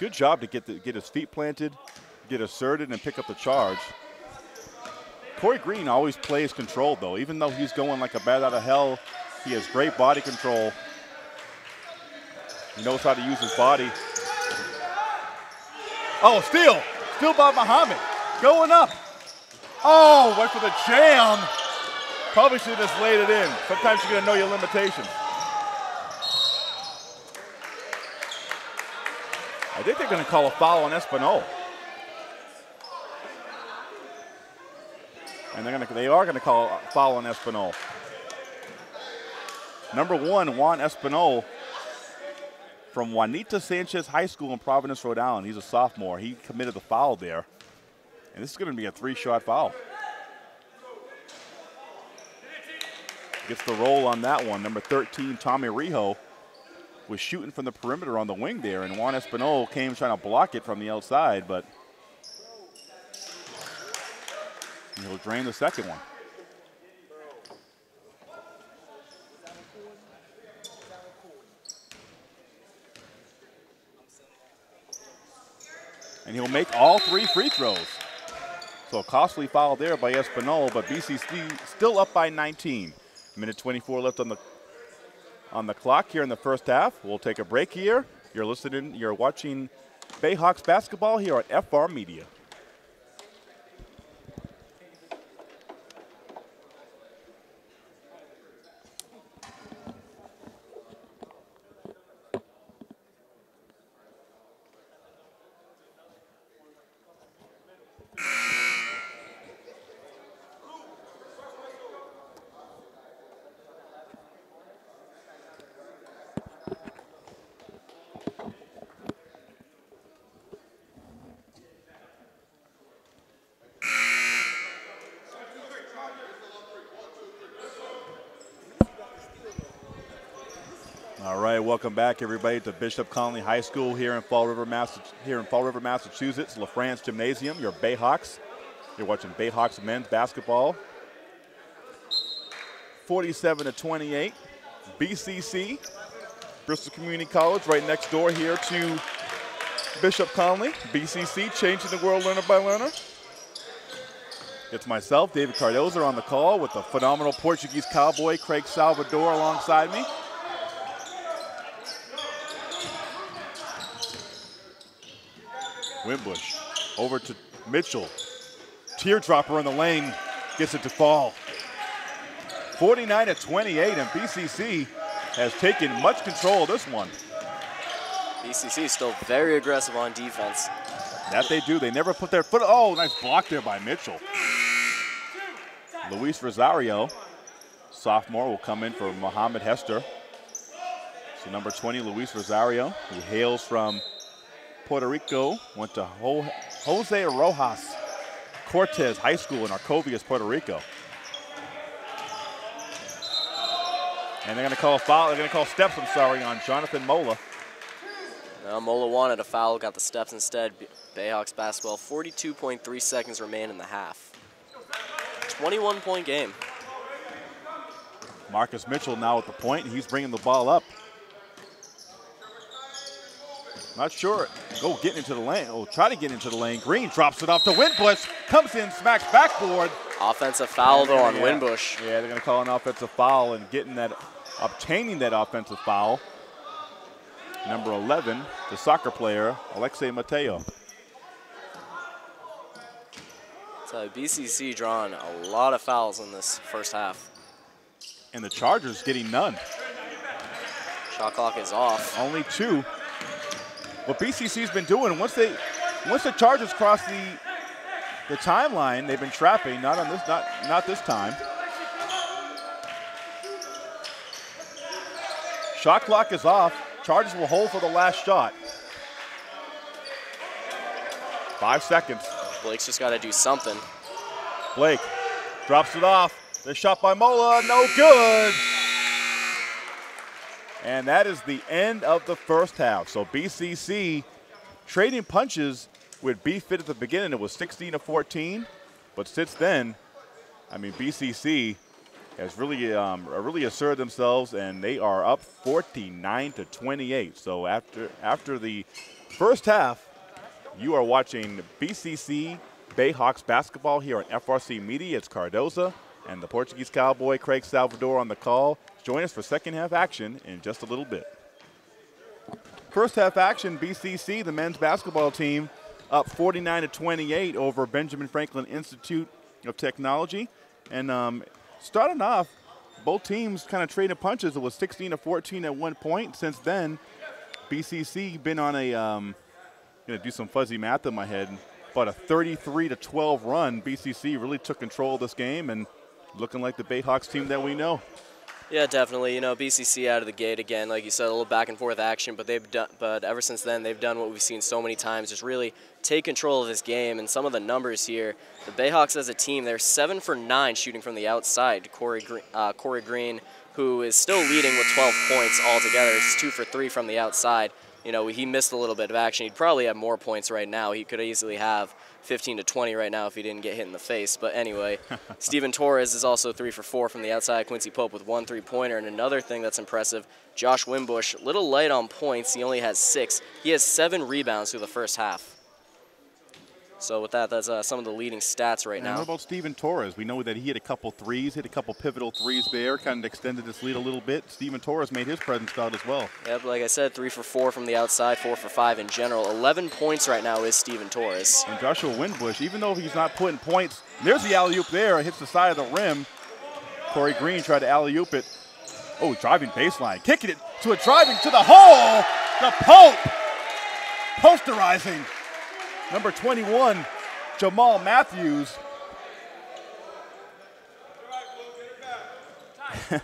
Good job to get the, get his feet planted, get asserted, and pick up the charge. Corey Green always plays controlled, though. Even though he's going like a bat out of hell, he has great body control. He knows how to use his body. Oh, steal! Steal by Muhammad. Going up. Oh, went for the jam. Probably should have just laid it in. Sometimes you're going to know your limitations. I think they're going to call a foul on Espinol. And they're going to, they are going to call a foul on Espinol. Number one, Juan Espinol from Juanita Sanchez High School in Providence, Rhode Island. He's a sophomore. He committed the foul there. And this is going to be a three shot foul. Gets the roll on that one. Number 13, Tommy Rijo, was shooting from the perimeter on the wing there, and Juan Espinal came trying to block it from the outside, but he'll drain the second one. And he'll make all three free throws. So a costly foul there by Espinal, but BCC still up by 19. A Minute 24 left on the on the clock here in the first half. We'll take a break here. You're listening, you're watching Bayhawks basketball here on FR Media. All right, welcome back, everybody, to Bishop Connolly High School here in Fall River, Massa- here in Fall River, Massachusetts, LaFrance Gymnasium. Your Bayhawks. You're watching Bayhawks men's basketball. 47 to 28. BCC, Bristol Community College, right next door here to Bishop Connolly. BCC, changing the world learner by learner. It's myself, David Cardoza, on the call with the phenomenal Portuguese cowboy, Craig Salvador, alongside me. Winbush over to Mitchell. Teardropper in the lane gets it to fall. 49 to 28, and BCC has taken much control of this one. BCC is still very aggressive on defense. That they do. They never put their foot. Oh, nice block there by Mitchell. Luis Rosario, sophomore, will come in for Muhammad Hester. So number 20, Luis Rosario, who hails from Puerto Rico, went to Ho- Jose Rojas Cortez High School in Orocovis, Puerto Rico. And they're going to call a foul. They're going to call steps, I'm sorry, on Jonathan Mola. Now Mola wanted a foul, got the steps instead. Bayhawks basketball, 42.3 seconds remain in the half. 21 point game. Marcus Mitchell now at the and He's bringing the ball up. Not sure. Go getting into the lane. Oh, try to get into the lane. Green drops it off to Winbush. Comes in, smacks backboard. Offensive foul though on Yeah. Winbush. Yeah, they're going to call an offensive foul and getting that, obtaining that offensive foul. Number 11, the soccer player, Alexei Mateo. So BCC drawing a lot of fouls in this first half. And the Chargers getting none. Shot clock is off. Only two. What BCC's been doing once they, once the Chargers cross the, the timeline, they've been trapping. Not on this, not not this time. Shot clock is off. Chargers will hold for the last shot. Five seconds. Blake's just got to do something. Blake drops it off. The shot by Mola, no good. And that is the end of the first half. So BCC trading punches with BFit at the beginning. It was 16 to 14, but since then, I mean BCC has really um, really asserted themselves, and they are up 49 to 28. So after after the first half, you are watching BCC Bayhawks basketball here on FRC Media. It's Cardoza and the Portuguese Cowboy Craig Salvador on the call. Join us for second half action in just a little bit. First half action, BCC, the men's basketball team, up 49 to 28 over Benjamin Franklin Institute of Technology. And um, starting off, both teams kind of trading punches. It was 16 to 14 at one point. Since then, BCC been on a um, gonna do some fuzzy math in my head, but a 33 to 12 run. BCC really took control of this game and looking like the Bayhawks team that we know. Yeah, definitely. You know, BCC out of the gate again, like you said, a little back and forth action, but they've done. But ever since then, they've done what we've seen so many times: just really take control of this game. And some of the numbers here, the Bayhawks as a team, they're seven for nine shooting from the outside. Corey Green, uh, Corey Green, who is still leading with 12 points altogether, is two for three from the outside. You know, he missed a little bit of action. He'd probably have more points right now. He could easily have 15 to 20 right now if he didn't get hit in the face. But anyway, Steven Torres is also three for four from the outside. Quincy Pope with one three pointer. And another thing that's impressive, Josh Winbush, little light on points. He only has six. He has seven rebounds through the first half. So with that, that's uh, some of the leading stats right And now. what about Steven Torres? We know that he hit a couple threes, hit a couple pivotal threes there, kind of extended this lead a little bit. Steven Torres made his presence felt as well. Yep, like I said, three for four from the outside, four for five in general. 11 points right now is Steven Torres. And Joshua Winbush, even though he's not putting points, there's the alley oop there. Hits the side of the rim. Corey Green tried to alley oop it. Oh, driving baseline, kicking it to a driving to the hole. The Pope posterizing. Number 21, Jamal Matthews.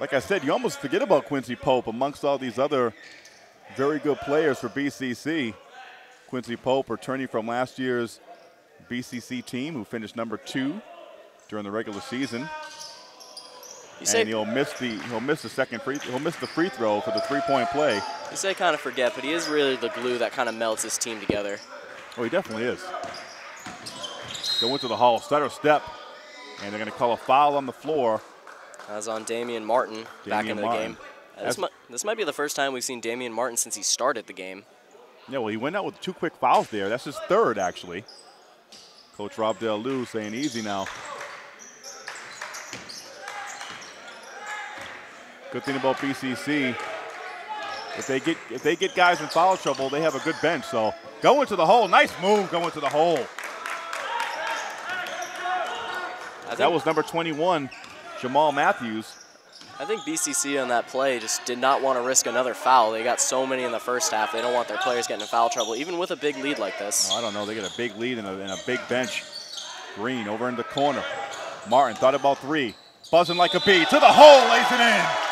like I said, you almost forget about Quincy Pope amongst all these other very good players for BCC. Quincy Pope returning from last year's BCC team who finished number two during the regular season. You say, and he'll miss the he'll miss the second free he'll miss the free throw for the three point play. you say kind of forget, but he is really the glue that kind of melts this team together. Oh, he definitely is. Going to the hall, stutter step, and they're going to call a foul on the floor. As on Damian Martin back Damian into Martin. the game. Uh, This might, this might be the first time we've seen Damian Martin since he started the game. Yeah, well, he went out with two quick fouls there. That's his third, actually. Coach Rob Del Lou saying easy now. Good thing about BCC, if they get if they get guys in foul trouble, they have a good bench. So going to the hole, nice move going to the hole. That was number 21, Jamal Matthews. I think BCC on that play just did not want to risk another foul. They got so many in the first half. They don't want their players getting in foul trouble, even with a big lead like this. Oh, I don't know. They get a big lead and a, and a big bench. Green over in the corner. Martin thought about three. Buzzing like a bee. To the hole, lays it in.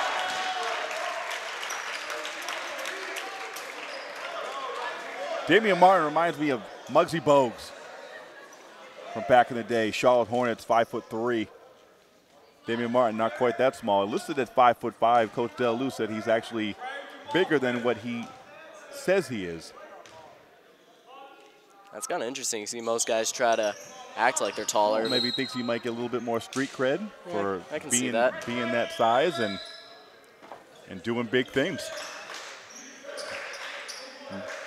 Damian Martin reminds me of Muggsy Bogues from back in the day. Charlotte Hornets, five foot three. Damian Martin, not quite that small. Listed at five foot five. Coach Del Lou said he's actually bigger than what he says he is. That's kind of interesting. You see most guys try to act like they're taller. Or maybe he thinks he might get a little bit more street cred Yeah, for I can being that. being that size and and doing big things.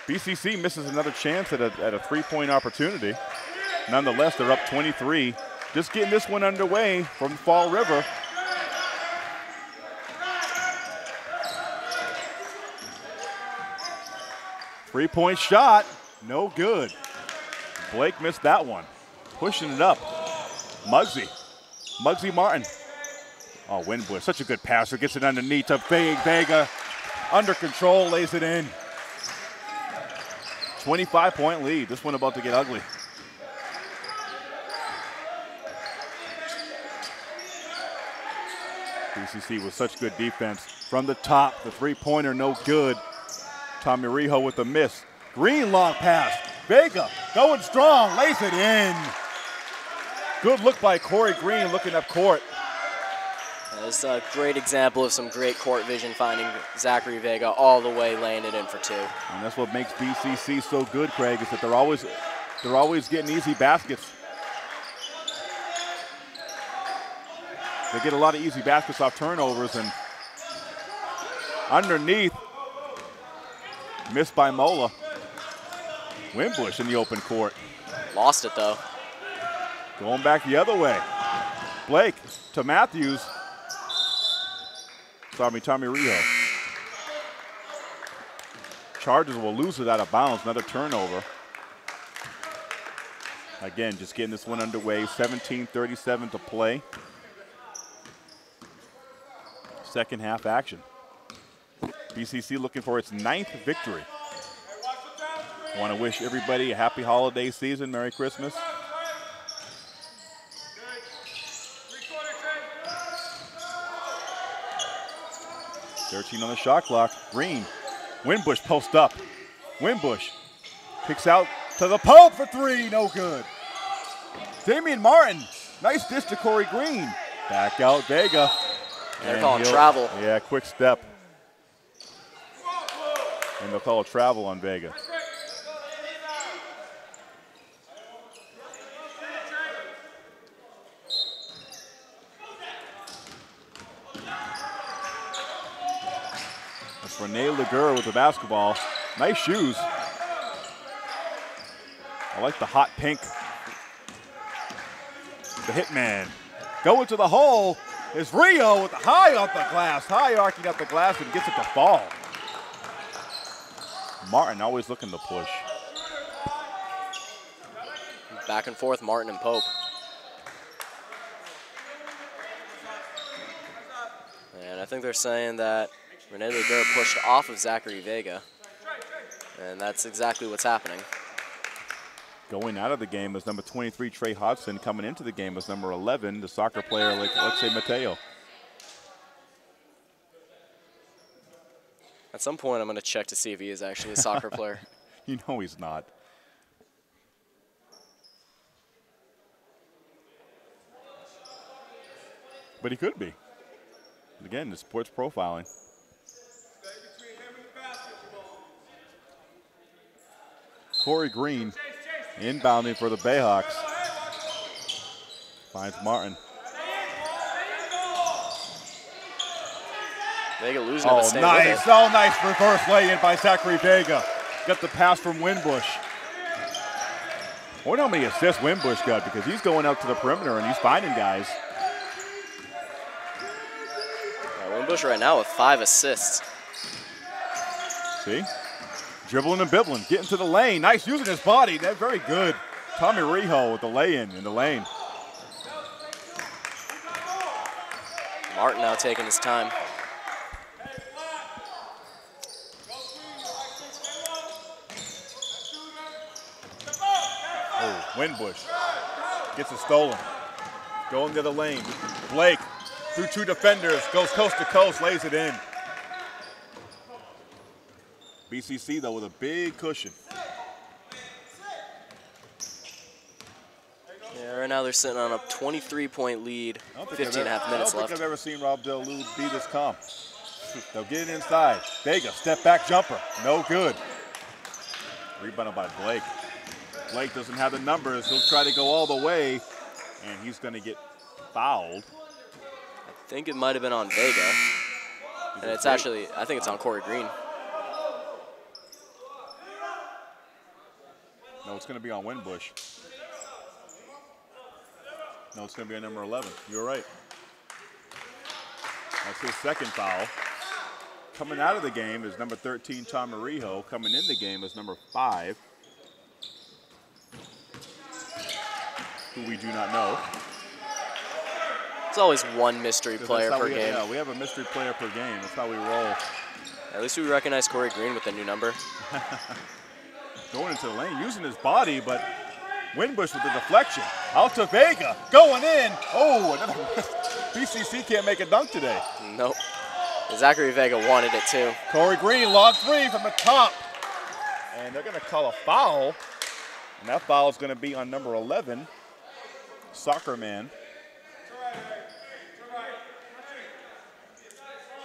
BCC misses another chance at a, at a three-point opportunity. Nonetheless, they're up 23. Just getting this one underway from Fall River. Three-point shot, no good. Blake missed that one. Pushing it up. Muggsy. Muggsy Martin. Oh, Winbush, such a good passer. Gets it underneath to Ve- Vega. Under control, lays it in. 25 point lead. This one about to get ugly. BCC with such good defense. From the top, the three pointer no good. Tommy Rijo with the miss. Green long pass. Vega going strong, lays it in. Good look by Corey Green looking up court. It's a great example of some great court vision finding Zachary Vega all the way laying it in for two. And that's what makes BCC so good, Craig, is that they're always they're always getting easy baskets. They get a lot of easy baskets off turnovers and underneath missed by Mola. Winbush in the open court. Lost it though. Going back the other way. Blake to Matthews. Sorry, Tommy Rijo. Chargers will lose it out of bounds. Another turnover. Again, just getting this one underway. 17:37 to play. Second half action. BCC looking for its ninth victory. Want to wish everybody a happy holiday season. Merry Christmas. Thirteen on the shot clock. Green. Winbush post up. Winbush kicks out to the Pope for three. No good. Damian Martin. Nice dish to Corey Green. Back out Vega. They're And calling travel. Yeah, quick step. And they'll call a travel on Vega. That's Rene Lagur with the basketball. Nice shoes. I like the hot pink. The hitman. Going to the hole is Rijo with the high off the glass. High arcing up the glass and gets it to fall. Martin always looking to push. Back and forth, Martin and Pope. And I think they're saying that Rene Lagur pushed off of Zachary Vega. And that's exactly what's happening. Going out of the game was number 23, Trey Hobson. Coming into the game was number 11, the soccer player, like Alexei Mateo. At some point, I'm going to check to see if he is actually a soccer player. You know he's not. But he could be. Again, the sports profiling. Corey Green inbounding for the Bayhawks. Finds Martin. Vega losing it, but Oh, nice. it. Oh, nice reverse lay-in by Zachary Vega. Got the pass from Winbush. I wonder how many assists Winbush got because he's going out to the perimeter and he's finding guys. Winbush right now with five assists. See? Dribbling and bibbling, getting to the lane. Nice using his body. That's very good. Tommy Rijo with the lay-in in the lane. Martin now taking his time. Oh, Winbush gets it stolen. Going to the lane. Blake through two defenders, goes coast to coast, lays it in. BCC though with a big cushion. Yeah, right now they're sitting on a 23-point lead, I don't think 15 and a half minutes I don't left. think I've ever seen Rob Del Lou be this calm. They'll get it inside. Vega, step back jumper. No good. Rebounded by Blake. Blake doesn't have the numbers. He'll try to go all the way, and he's going to get fouled. I think it might have been on Vega. And it's actually, I think it's on Corey Green. No, it's going to be on Winbush. No, it's going to be on number 11. You're right. That's his second foul. Coming out of the game is number 13, Tommy Rijo. Coming in the game is number 5, who we do not know. It's always one mystery player per we, game. Yeah, we have a mystery player per game. That's how we roll. At least we recognize Corey Green with the new number. Going into the lane, using his body, but Winbush with the deflection. Out to Vega, going in. Oh, another BCC can't make a dunk today. Nope. Zachary Vega wanted it too. Corey Green, long three from the top. And they're going to call a foul. And that foul is going to be on number 11, Soccer Man.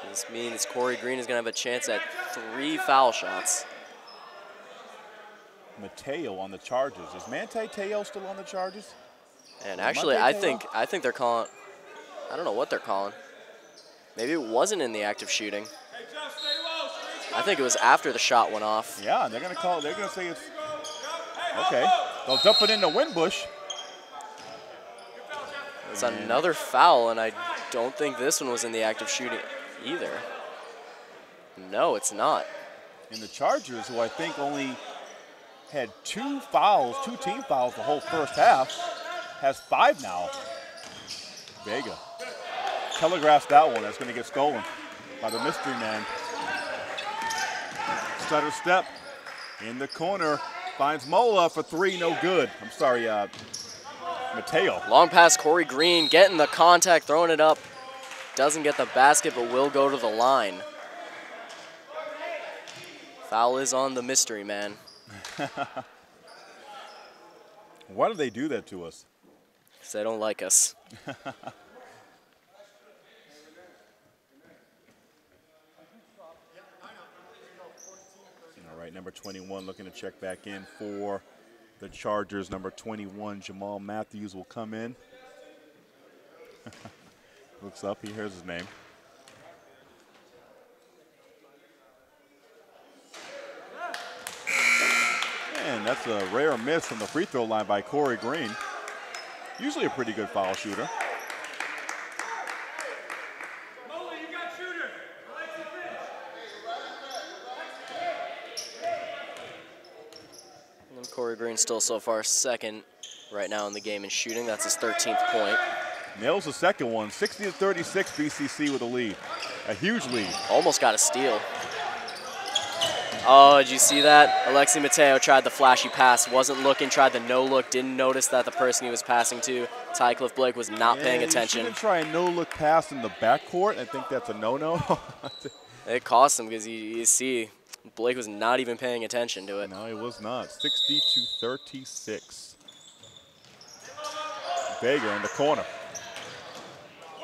This means Corey Green is going to have a chance at three foul shots. Mateo on the Chargers. Is Mante Teo still on the Chargers? And actually, I think I think they're calling. I don't know what they're calling. Maybe it wasn't in the act of shooting. I think it was after the shot went off. Yeah, they're going to call. They're going to say it's okay. They'll dump it into Winbush. It's another foul, and I don't think this one was in the act of shooting either. No, it's not. And the Chargers, who I think only had two fouls, two team fouls the whole first half. Has five now. Vega telegraphs that one. That's going to get stolen by the mystery man. Stutter step in the corner. Finds Mola for three, no good. I'm sorry, uh, Mateo. Long pass, Corey Green getting the contact, throwing it up. Doesn't get the basket, but will go to the line. Foul is on the mystery man. Why do they do that to us? Because they don't like us. All right, number 21 looking to check back in for the Chargers. Number 21, Jamal Matthews will come in. Looks up, he hears his name. And that's a rare miss from the free throw line by Corey Green. Usually a pretty good foul shooter. And Corey Green still so far second right now in the game in shooting. That's his 13th point. Nails the second one, 60 to 36, BCC with a lead. A huge lead. Almost got a steal. Oh, did you see that? Alexi Mateo tried the flashy pass, wasn't looking, tried the no look, didn't notice that the person he was passing to, Tycliffe Blake, was not paying Yeah, you attention. shouldn't try a no-look pass in the backcourt. I think that's a no-no. It cost him because you, you see Blake was not even paying attention to it. no, it was not. 60 to 36. Vega in the corner.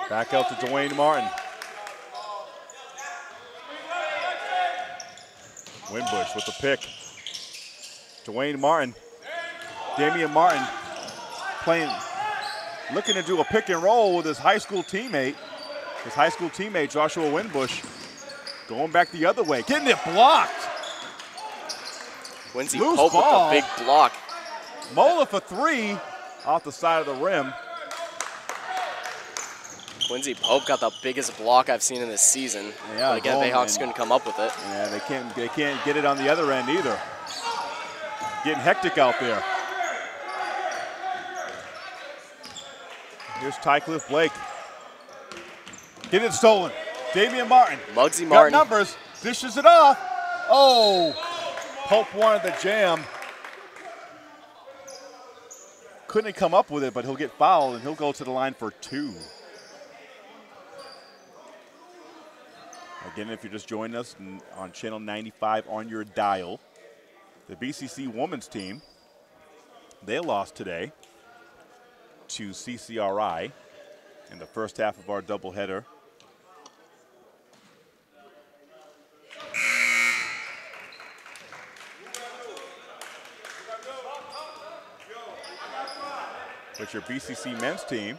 Back out to Dwayne Martin. Winbush with the pick. Dwayne Martin. Damian Martin playing, looking to do a pick and roll with his high school teammate. His high school teammate, Joshua Winbush, going back the other way, getting it blocked. Quincy Loose Pope ball. with the big block. Mola for three off the side of the rim. Quincy Pope got the biggest block I've seen in this season. Yeah, but again. Bayhawks couldn't come up with it. Yeah, they can't they can't get it on the other end either. Getting hectic out there. Here's Tycliffe Blake. Get it stolen. Damian Martin. Muggsy Got numbers. Dishes it off. Oh, Pope wanted the jam. Couldn't come up with it, but he'll get fouled and he'll go to the line for two. Again, if you're just joining us on channel 95 on your dial, the BCC women's team, they lost today to CCRI in the first half of our doubleheader. But your BCC men's team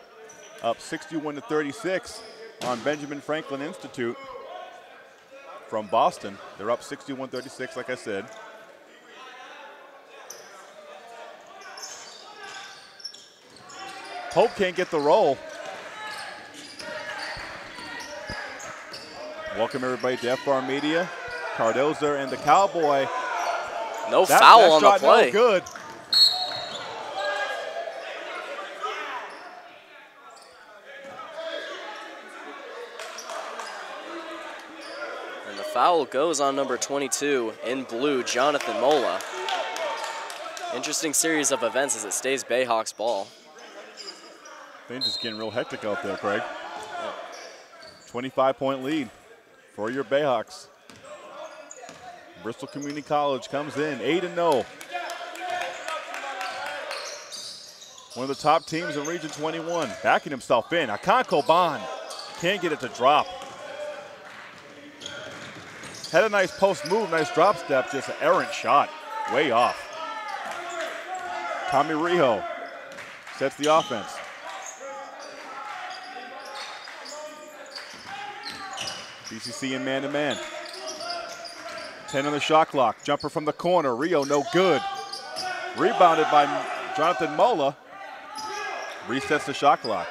up 61 to 36 on Benjamin Franklin Institute from Boston. They're up 61 36, like I said. Pope can't get the roll. Welcome everybody to FR Media. Cardoza and the Cowboy. No That, foul that on the play. no good. Foul goes on number 22 in blue, Jonathan Mola. Interesting series of events as it stays Bayhawks ball. Things just getting real hectic out there, Craig. 25 point lead for your Bayhawks. Bristol Community College comes in 8 and 0. One of the top teams in Region 21, backing himself in. Akan Koban can't get it to drop. Had a nice post move, nice drop step, just an errant shot, way off. Tommy Rijo sets the offense. BCC in man to man. 10 on the shot clock. Jumper from the corner. Rijo no good. Rebounded by Jonathan Mola. Resets the shot clock.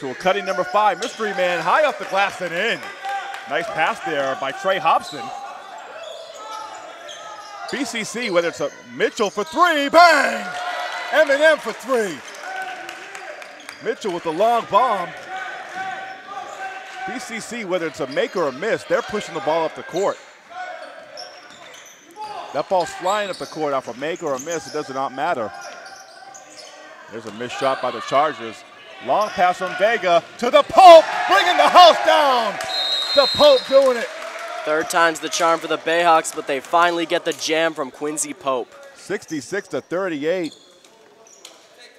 To a cutting number five. Mystery man high off the glass and in. Nice pass there by Trey Hobson. BCC, whether it's a Mitchell for three, bang! Eminem for three. Mitchell with the long bomb. BCC, whether it's a make or a miss, they're pushing the ball up the court. That ball's flying up the court off a make or a miss. It does not matter. There's a missed shot by the Chargers. Long pass from Vega to the Pope, bringing the house down. The Pope doing it. Third time's the charm for the Bayhawks, but they finally get the jam from Quincy Pope. 66 to 38.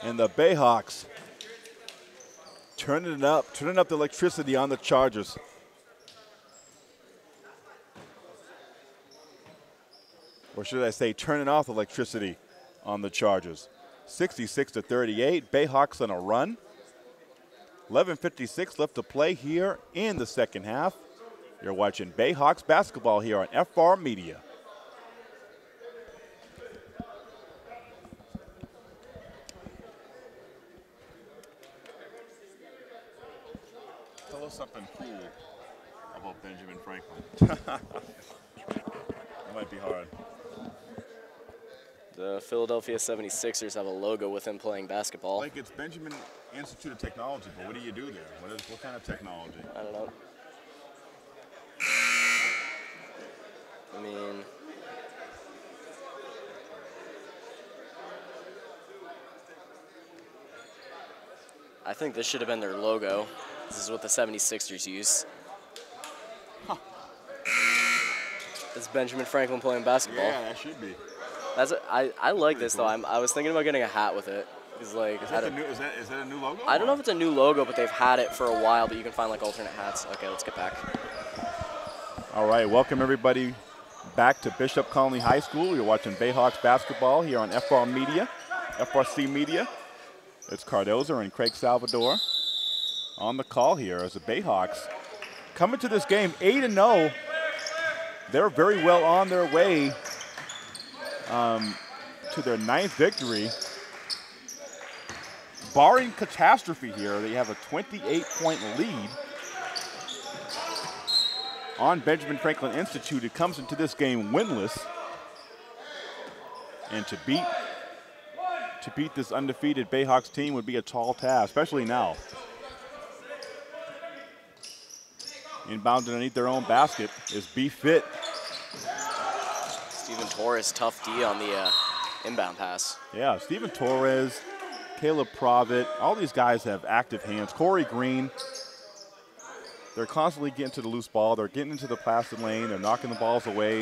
And the Bayhawks turning it up, turning up the electricity on the Chargers. Or should I say, turning off electricity on the Chargers. 66 to 38. Bayhawks on a run. 11.56 left to play here in the second half. You're watching Bayhawks basketball here on FR Media. Tell us something cool about Benjamin Franklin. it might be hard. The Philadelphia 76ers have a logo with him playing basketball. Like it's Benjamin Institute of Technology, but what do you do there? What, is, what kind of technology? I don't know. I mean, I think this should have been their logo. This is what the 76ers use. It's Benjamin Franklin playing basketball. Yeah, that should be. That's I, I like this though. I'm, I was thinking about getting a hat with it. It's like Is that, the don't, new, is, that, is that a new logo? I don't know if it's a new logo, but they've had it for a while. But you can find like alternate hats. Okay, let's get back. All right, welcome everybody back to Bishop Connolly High School. You're watching Bayhawks basketball here on FR Media, FRC Media. It's Cardoza and Craig Salvador on the call here as the Bayhawks coming to this game 8 and 0. They're very well on their way um, to their ninth victory. Barring catastrophe here, they have a 28 point lead on Benjamin Franklin Institute. It comes into this game winless. And to beat to beat this undefeated Bayhawks team would be a tall task, especially now. Inbound underneath their own basket is BFit. Steven Torres, tough D on the uh, inbound pass. Yeah, Steven Torres, Caleb Provitt, all these guys have active hands. Corey Green, they're constantly getting to the loose ball. They're getting into the passing lane. They're knocking the balls away,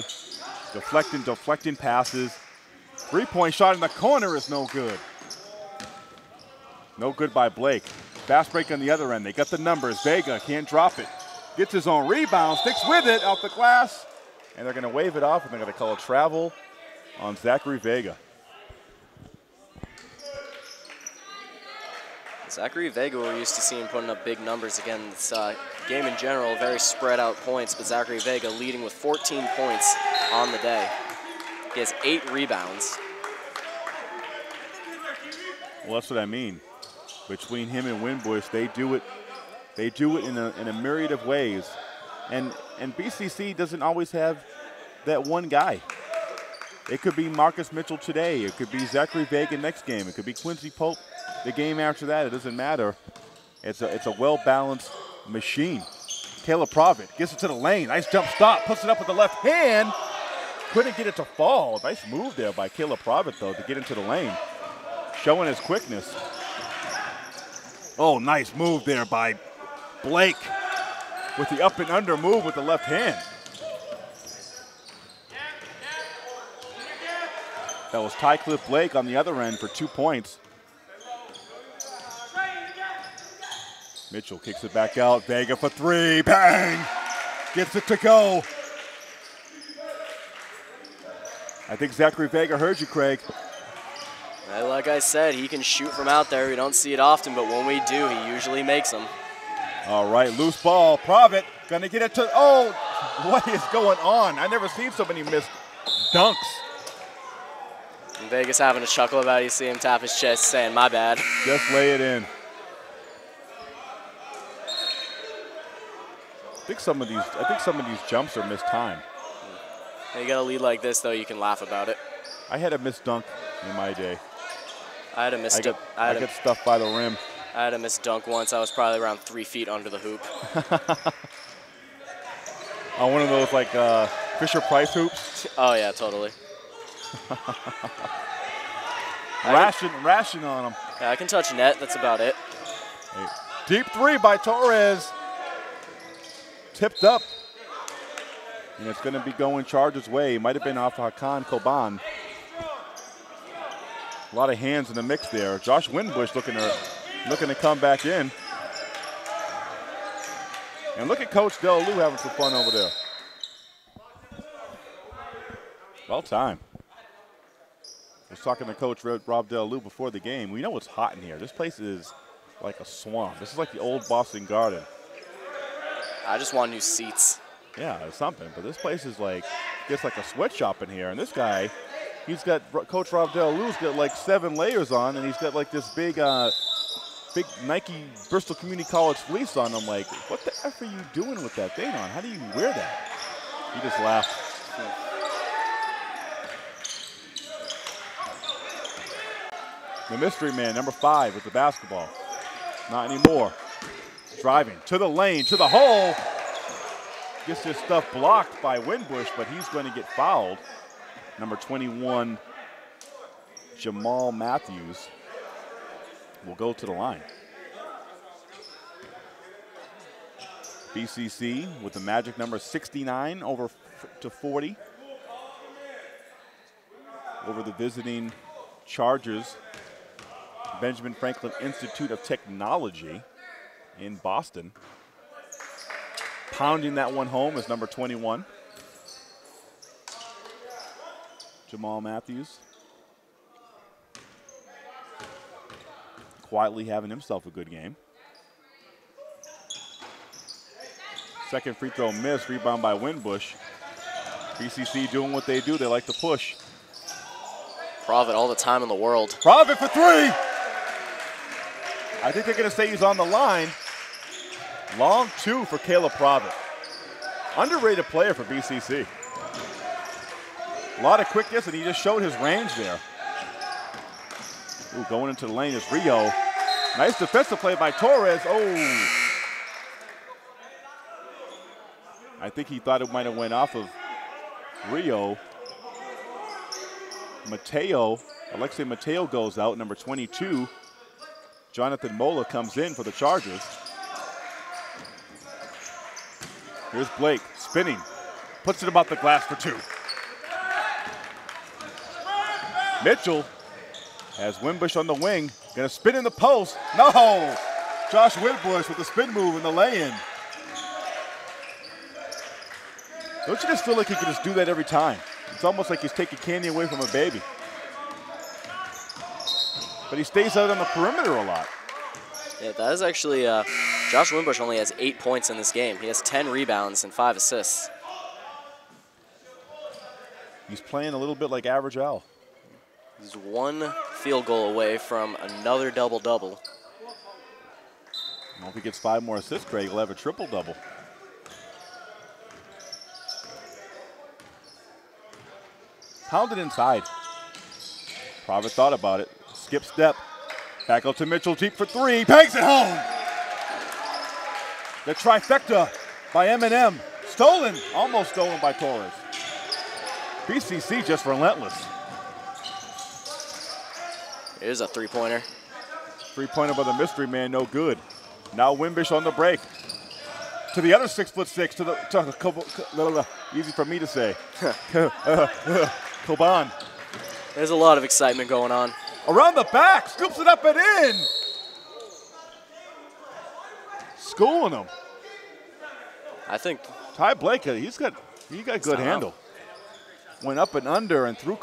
deflecting, deflecting passes. Three-point shot in the corner is no good. No good by Blake. Fast break on the other end. They got the numbers. Vega can't drop it. Gets his own rebound, sticks with it out the glass, and they're going to wave it off, and they're going to call a travel on Zachary Vega. Zachary Vega, we're used to seeing putting up big numbers again. This uh, game in general, very spread out points, but Zachary Vega leading with 14 points on the day. He has eight rebounds. Well, that's what I mean. Between him and Winbush, they do it. They do it in a, in a myriad of ways, and and BCC doesn't always have that one guy. It could be Marcus Mitchell today. It could be Zachary Vega next game. It could be Quincy Pope the game after that. It doesn't matter. It's a it's a well balanced machine. Caleb Provitt gets it to the lane. Nice jump stop. Puts it up with the left hand. Couldn't get it to fall. Nice move there by Caleb Provitt though to get into the lane showing his quickness. Oh, nice move there by Blake with the up and under move with the left hand. That was Ty Cliff Blake on the other end for two points. Mitchell kicks it back out. Vega for three. Bang! Gets it to go. I think Zachary Vega heard you, Craig. Like I said, he can shoot from out there. We don't see it often, but when we do, he usually makes them. All right, loose ball. Provitt gonna get it to. Oh, what is going on? I never seen so many missed dunks. Vega's having a chuckle about it. You see him tap his chest saying, my bad. Just lay it in. I think some of these I think some of these jumps are missed time. You got a lead like this, though, you can laugh about it. I had a missed dunk in my day. I had a missed, get, I I get stuffed by the rim. I had a missed dunk once. I was probably around three feet under the hoop. On one of those like uh, Fisher Price hoops. Oh yeah, totally. Ration, ration on them. Yeah, I can touch net. That's about it. Deep three by Torres. Tipped up. And it's going to be going Chargers' way. Might have been off Hakan Koban. A lot of hands in the mix there. Josh Winbush looking to looking to come back in. And look at Coach Del Lou having some fun over there. Well time. I was talking to Coach Rob Del Lou before the game. We know it's hot in here. This place is like a swamp. This is like the old Boston Garden. I just want new seats. Yeah, it's something. But this place is like, it's like a sweatshop in here. And this guy, he's got Coach Rob Del Lou's got like seven layers on, and he's got like this big, uh, big Nike Bristol Community College fleece on. I'm like, what the f are you doing with that thing on? How do you wear that? He just laughed. The mystery man, number five, with the basketball. Not anymore. Driving to the lane, to the hole. Gets his stuff blocked by Winbush, but he's going to get fouled. Number 21, Jamal Matthews, will go to the line. BCC with the magic number 69 over to 40 over the visiting Chargers Benjamin Franklin Institute of Technology in Boston. Pounding that one home is number 21. Jamal Matthews. Quietly having himself a good game. Second free throw missed, rebound by Winbush. BCC doing what they do, they like to push. Provitt all the time in the world. Provitt for three. I think they're going to say he's on the line. Long two for Caleb Provitt. Underrated player for BCC. A lot of quickness, and he just showed his range there. Ooh, going into the lane is Rijo. Nice defensive play by Torres. Oh. I think he thought it might have went off of Rijo. Mateo, Alexei Mateo goes out, number 22. Jonathan Mola comes in for the Chargers. Here's Blake spinning, puts it about the glass for two. Mitchell has Winbush on the wing, gonna spin in the post. No! Josh Winbush with the spin move and the lay-in. Don't you just feel like he can just do that every time? It's almost like he's taking candy away from a baby. But he stays out on the perimeter a lot. Yeah, that is actually, uh, Josh Winbush only has eight points in this game. He has 10 rebounds and five assists. He's playing a little bit like average Al. He's one field goal away from another double-double. Well, if he gets five more assists, Craig, he'll have a triple double. Pounded inside. Provitt thought about it. Skip step. Out to Mitchell, deep for three. Bangs it home. The trifecta by Eminem. Stolen, almost stolen by Torres. BCC just relentless. Here's a three-pointer. Three pointer by the mystery man, no good. Now Winbush on the break. To the other six foot six, to the to Kob- Ko- easy for me to say. Koban. There's a lot of excitement going on. Around the back, scoops it up and in. Schooling him. I think Ty Blake, uh, he's got he got good handle. Went up and under and through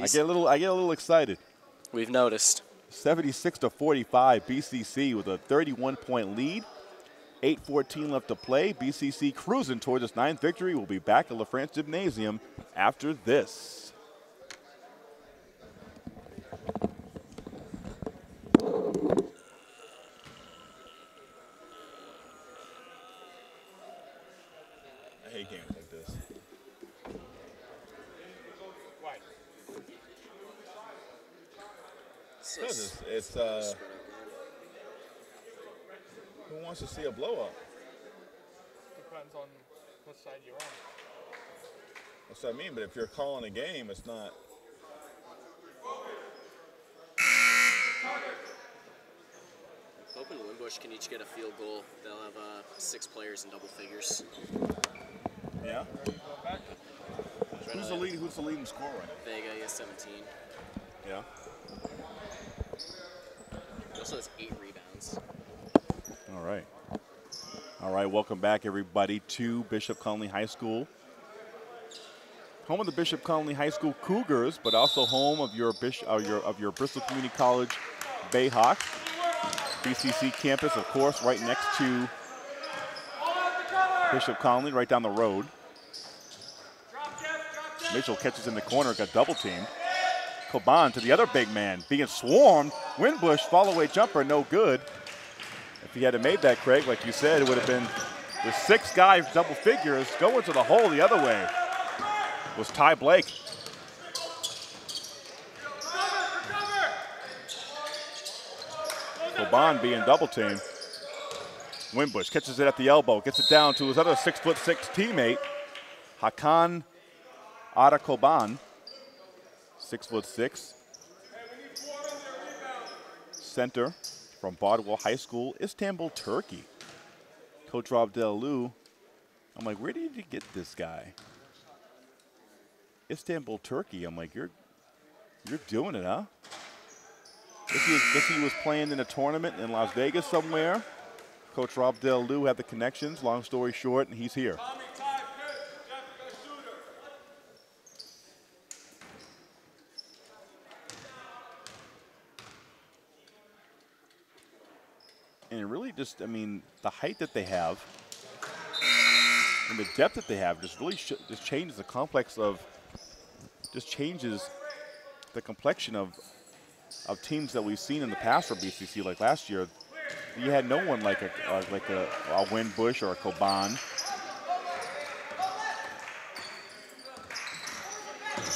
Koban. I get a little I get a little excited. we've noticed. 76 to 45, BCC with a 31 point lead. 8.14 left to play. BCC cruising towards its ninth victory. We'll be back at LaFrance Gymnasium after this. Because it's, it's uh, who wants to see a blow up? Depends on what side you're on. That's what I mean. But if you're calling a game, it's not. Pope and Winbush can each get a field goal. They'll have uh, six players in double figures. Yeah. Who's the lead? Who's the leading scorer? Right Vega, he has 17. Yeah. He also has eight rebounds. All right. All right. Welcome back, everybody, to Bishop Connolly High School. Home of the Bishop Connolly High School Cougars, but also home of your uh, your, of your Bristol Community College Bayhawks. BCC campus, of course, right next to Bishop Connolly, right down the road. Mitchell catches in the corner, got double teamed. Coban to the other big man, being swarmed. Winbush, follow away jumper, no good. If he had made that, Craig, like you said, it would have been the six guys, double figures, going to the hole the other way. Was Ty Blake. Coban being double teamed. Winbush catches it at the elbow, gets it down to his other six foot six teammate, Hakan Atakoban, six foot six. Center from Bardwell High School, Istanbul, Turkey. Coach Rob Delu, I'm like, where did you get this guy? Istanbul, Turkey. I'm like, you're you're doing it, huh? If he, was, guess he was playing in a tournament in Las Vegas somewhere. Coach Rob Delu had the connections. Long story short, and he's here. and it really just, I mean, the height that they have and the depth that they have just really sh- just changes the complex of, just changes the complexion of of teams that we've seen in the past for BCC. Like last year, you had no one like a uh, like a, a Winbush or a Coban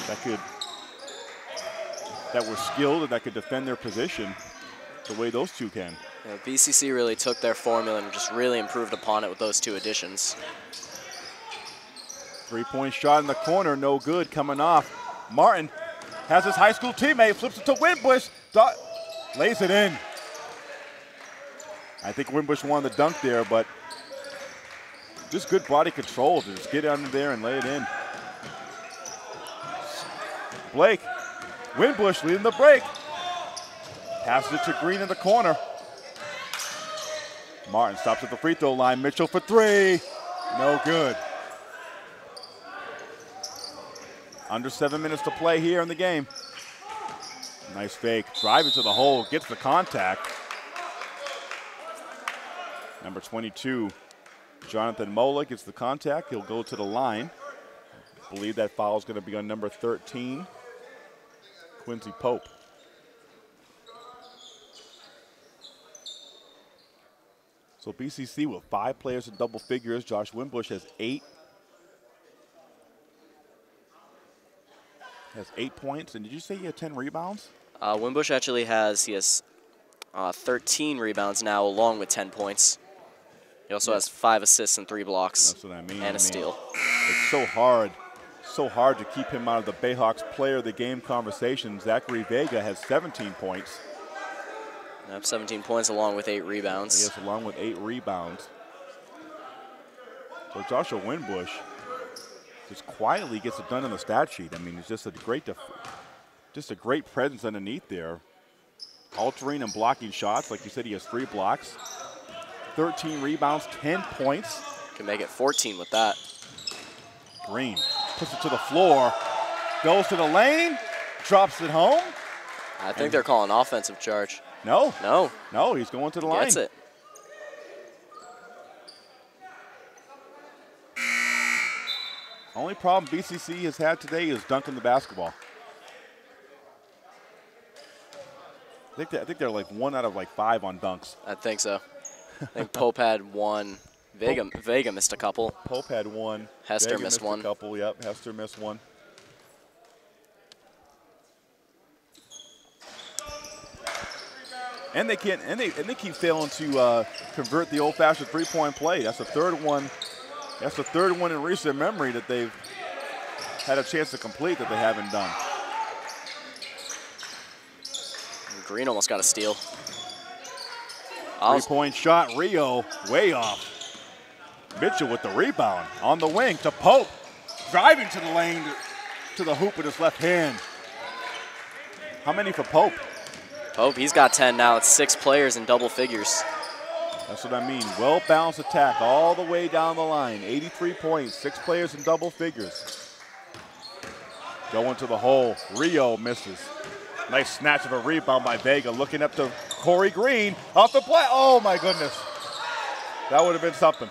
that could that were skilled and that could defend their position the way those two can. Yeah, BCC really took their formula and just really improved upon it with those two additions. Three-point shot in the corner, no good, coming off. Martin has his high school teammate, flips it to Winbush, lays it in. I think Winbush won the dunk there, but just good body control to just get under there and lay it in. Blake, Winbush leading the break. Passes it to Green in the corner. Martin stops at the free throw line. Mitchell for three. No good. Under seven minutes to play here in the game. Nice fake. Driving to the hole. Gets the contact. Number 22, Jonathan Mola gets the contact. He'll go to the line. believe that foul is going to be on number 13, Quincy Pope. So BCC with five players in double figures. Josh Winbush has eight. Has eight points. And did you say he had 10 rebounds? Uh, Winbush actually has he has uh, 13 rebounds now, along with 10 points. He also has five assists and three blocks. That's what I mean. And I a mean, steal. It's so hard, so hard to keep him out of the Bayhawks player of the game conversation. Zachary Vega has 17 points. I 17 points along with eight rebounds. Yes, along with eight rebounds. So Joshua Winbush just quietly gets it done on the stat sheet. I mean, it's just a great, def- just a great presence underneath there, altering and blocking shots. Like you said, he has three blocks, 13 rebounds, 10 points. Can make it 14 with that. Green puts it to the floor, goes to the lane, drops it home. I think they're calling offensive charge. No, No, no, he's going to the line. gets it. Only problem BCC has had today is dunking the basketball. I think, they, I think they're like one out of like five on dunks. I think so. I think Pope had one. Vega, Vega missed a couple. Pope had one. Hester Vega missed one. A couple. Yep. Hester missed one. And they can't, and they and they keep failing to uh, convert the old-fashioned three-point play. That's the third one. That's the third one in recent memory that they've had a chance to complete that they haven't done. Green almost got a steal. Three-point shot, Rijo, way off. Mitchell with the rebound on the wing to Pope, driving to the lane to, to the hoop with his left hand. How many for Pope? Pope, he's got 10 now. It's six players in double figures. That's what I mean. Well balanced attack all the way down the line. 83 points, six players in double figures. Going to the hole. Rijo misses. Nice snatch of a rebound by Vega. Looking up to Corey Green off the play. Oh my goodness. That would have been something.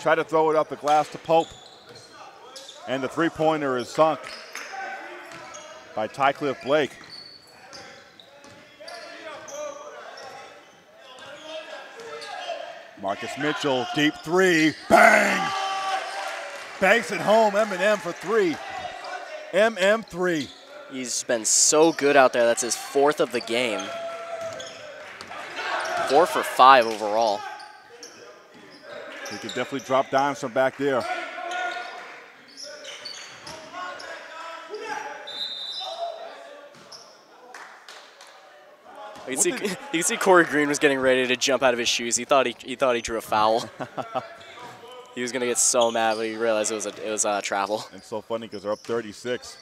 Try to throw it up the glass to Pope. And the three pointer is sunk by Tycliffe Blake. Marcus Mitchell, deep three, bang! Banks at home, M&M for three. MM3. He's been so good out there. That's his fourth of the game. Four for five overall. He could definitely drop dimes from back there. You can, see, you can see Corey Green was getting ready to jump out of his shoes. He thought he, he thought he drew a foul. he was gonna get so mad, but he realized it was a, it was uh, travel. And so funny because they're up 36.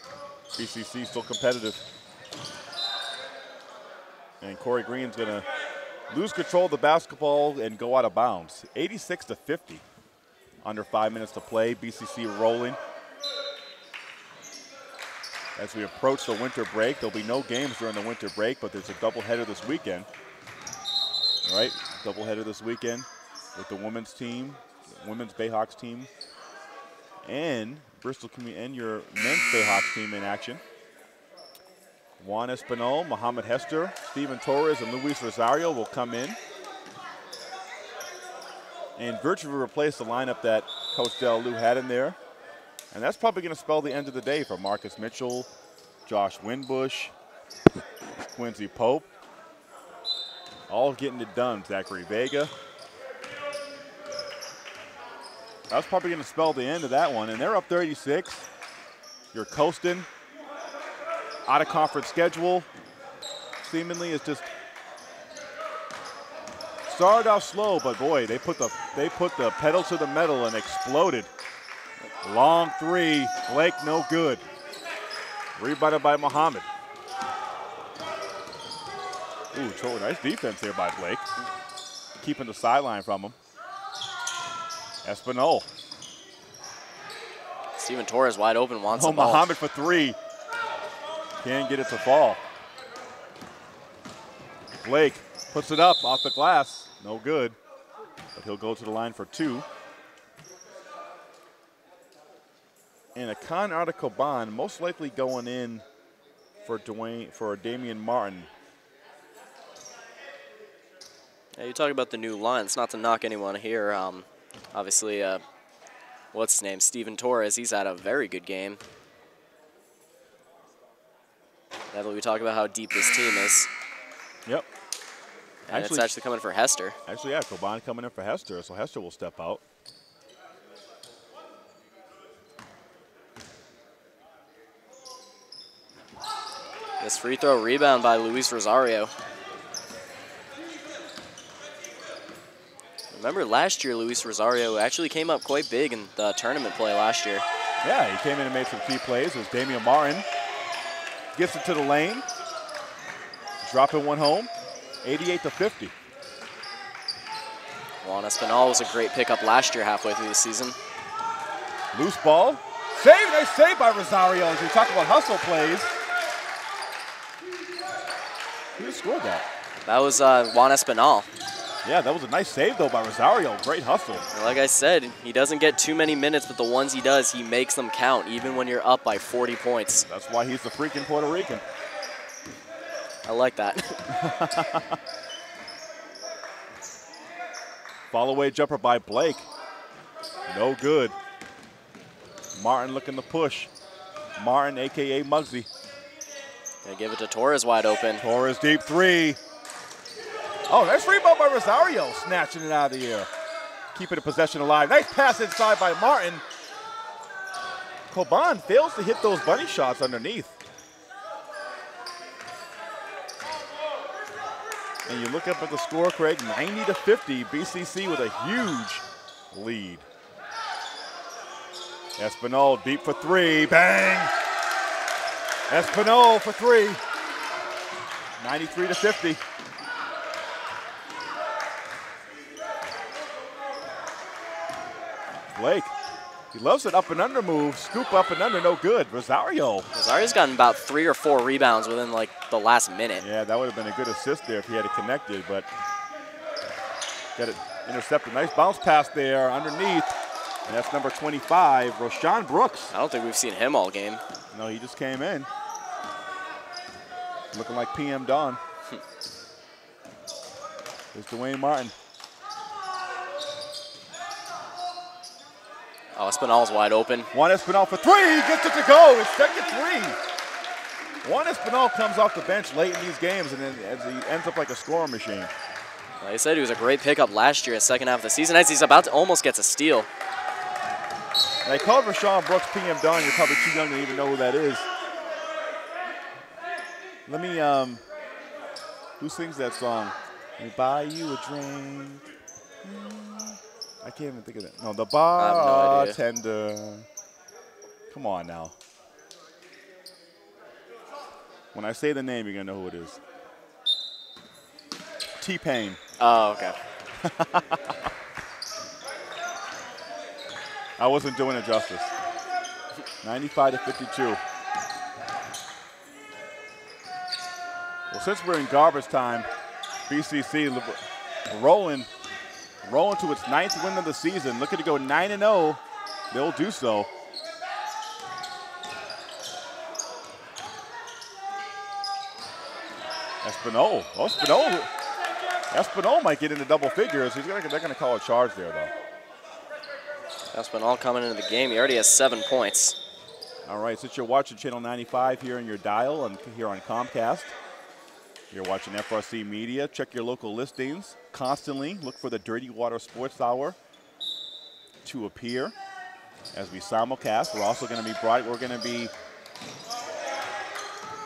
BCC still competitive. And Corey Green's going to lose control of the basketball and go out of bounds. 86 to 50. Under five minutes to play. BCC rolling. As we approach the winter break, there'll be no games during the winter break, but there's a doubleheader this weekend. All right, doubleheader this weekend with the women's team, women's Bayhawks team, and Bristol Community and your men's Bayhawks team in action. Juan Espinal, Mohamed Hester, Steven Torres, and Luis Rosario will come in. And virtually replace the lineup that Coach Del Lou had in there. And that's probably going to spell the end of the day for Marcus Mitchell, Josh Winbush, Quincy Pope. All getting it done. Zachary Vega. That's probably going to spell the end of that one. And they're up 36. You're coasting. Out of conference schedule. Seemingly is just started off slow, but boy, they put the they put the pedal to the metal and exploded. Long three, Blake no good. Rebounded by Muhammad. Ooh, Troy, nice defense here by Blake. Keeping the sideline from him. Espinal. Steven Torres wide open, wants Oh, the ball. Muhammad for three. Can't get it to fall. Blake puts it up off the glass. No good. But he'll go to the line for two. And Hakan Atakoban most likely going in for Dwayne for Damian Martin. Yeah, you talk about the new lines, not to knock anyone here. Um, obviously, uh, what's his name? Steven Torres. He's had a very good game. Now we talk about how deep this team is, Yep. and Actually- it's actually coming for Hester. Actually, yeah, Coban coming in for Hester, so Hester will step out. This free throw rebound by Luis Rosario. Remember last year, Luis Rosario actually came up quite big in the tournament play last year. Yeah, he came in and made some key plays. It was Damian Martin. Gets it to the lane. Dropping one home. 88 to 50. Juan Espinal was a great pickup last year halfway through the season. Loose ball. Save, nice save by Rosario. As we talk about hustle plays. Who scored that? That was uh, Juan Espinal. Yeah, that was a nice save though by Rosario. Great hustle. Like I said, he doesn't get too many minutes, but the ones he does, he makes them count, even when you're up by 40 points. That's why he's the freaking Puerto Rican. I like that. Follow away jumper by Blake. No good. Martin looking to push. Martin, aka Muggsy. Gonna give it to Torres wide open. Torres deep three. Oh, nice rebound by Rosario, snatching it out of the air. Keeping the possession alive. Nice pass inside by Martin. Coban fails to hit those bunny shots underneath. And you look up at the score, Craig, 90 to 50, BCC with a huge lead. Espinal deep for three, bang! Espinal for three. 93 to 50. Blake, he loves it up and under move. Scoop up and under, no good. Rosario. Rosario's gotten about three or four rebounds within like the last minute. Yeah, that would have been a good assist there if he had it connected, but got it intercepted. Nice bounce pass there underneath. And that's number 25, Roshan Brooks. I don't think we've seen him all game. No, he just came in. Looking like PM Don. There's Dwayne Martin. Oh, Espinal's wide open. Juan Espinal for three. He gets it to go. It's second three. Juan Espinal comes off the bench late in these games and then as he ends up like a scoring machine. Like I said, he was a great pickup last year, second half of the season. As he's about to almost gets a steal. And they called Rashawn Brooks PM Don. You're probably too young to even know who that is. Let me, um, who sings that song? Let me buy you a drink. I can't even think of that. No, the have no bartender. Come on now. When I say the name, you're going to know who it is. T-Pain. Oh, okay. I wasn't doing it justice. 95 to 52. Well, since we're in garbage time, BCC rolling, rolling to its ninth win of the season, looking to go 9 and 0. They'll do so. Espinal. Oh, Espinal. Espinal might get into double figures. He's gonna, they're going to call a charge there, though. Espinal coming into the game. He already has seven points. All right, since you're watching Channel 95 here in your dial and here on Comcast, you're watching FRC Media. Check your local listings constantly. Look for the Dirty Water Sports Hour to appear as we simulcast. We're also going to be brought. We're going to be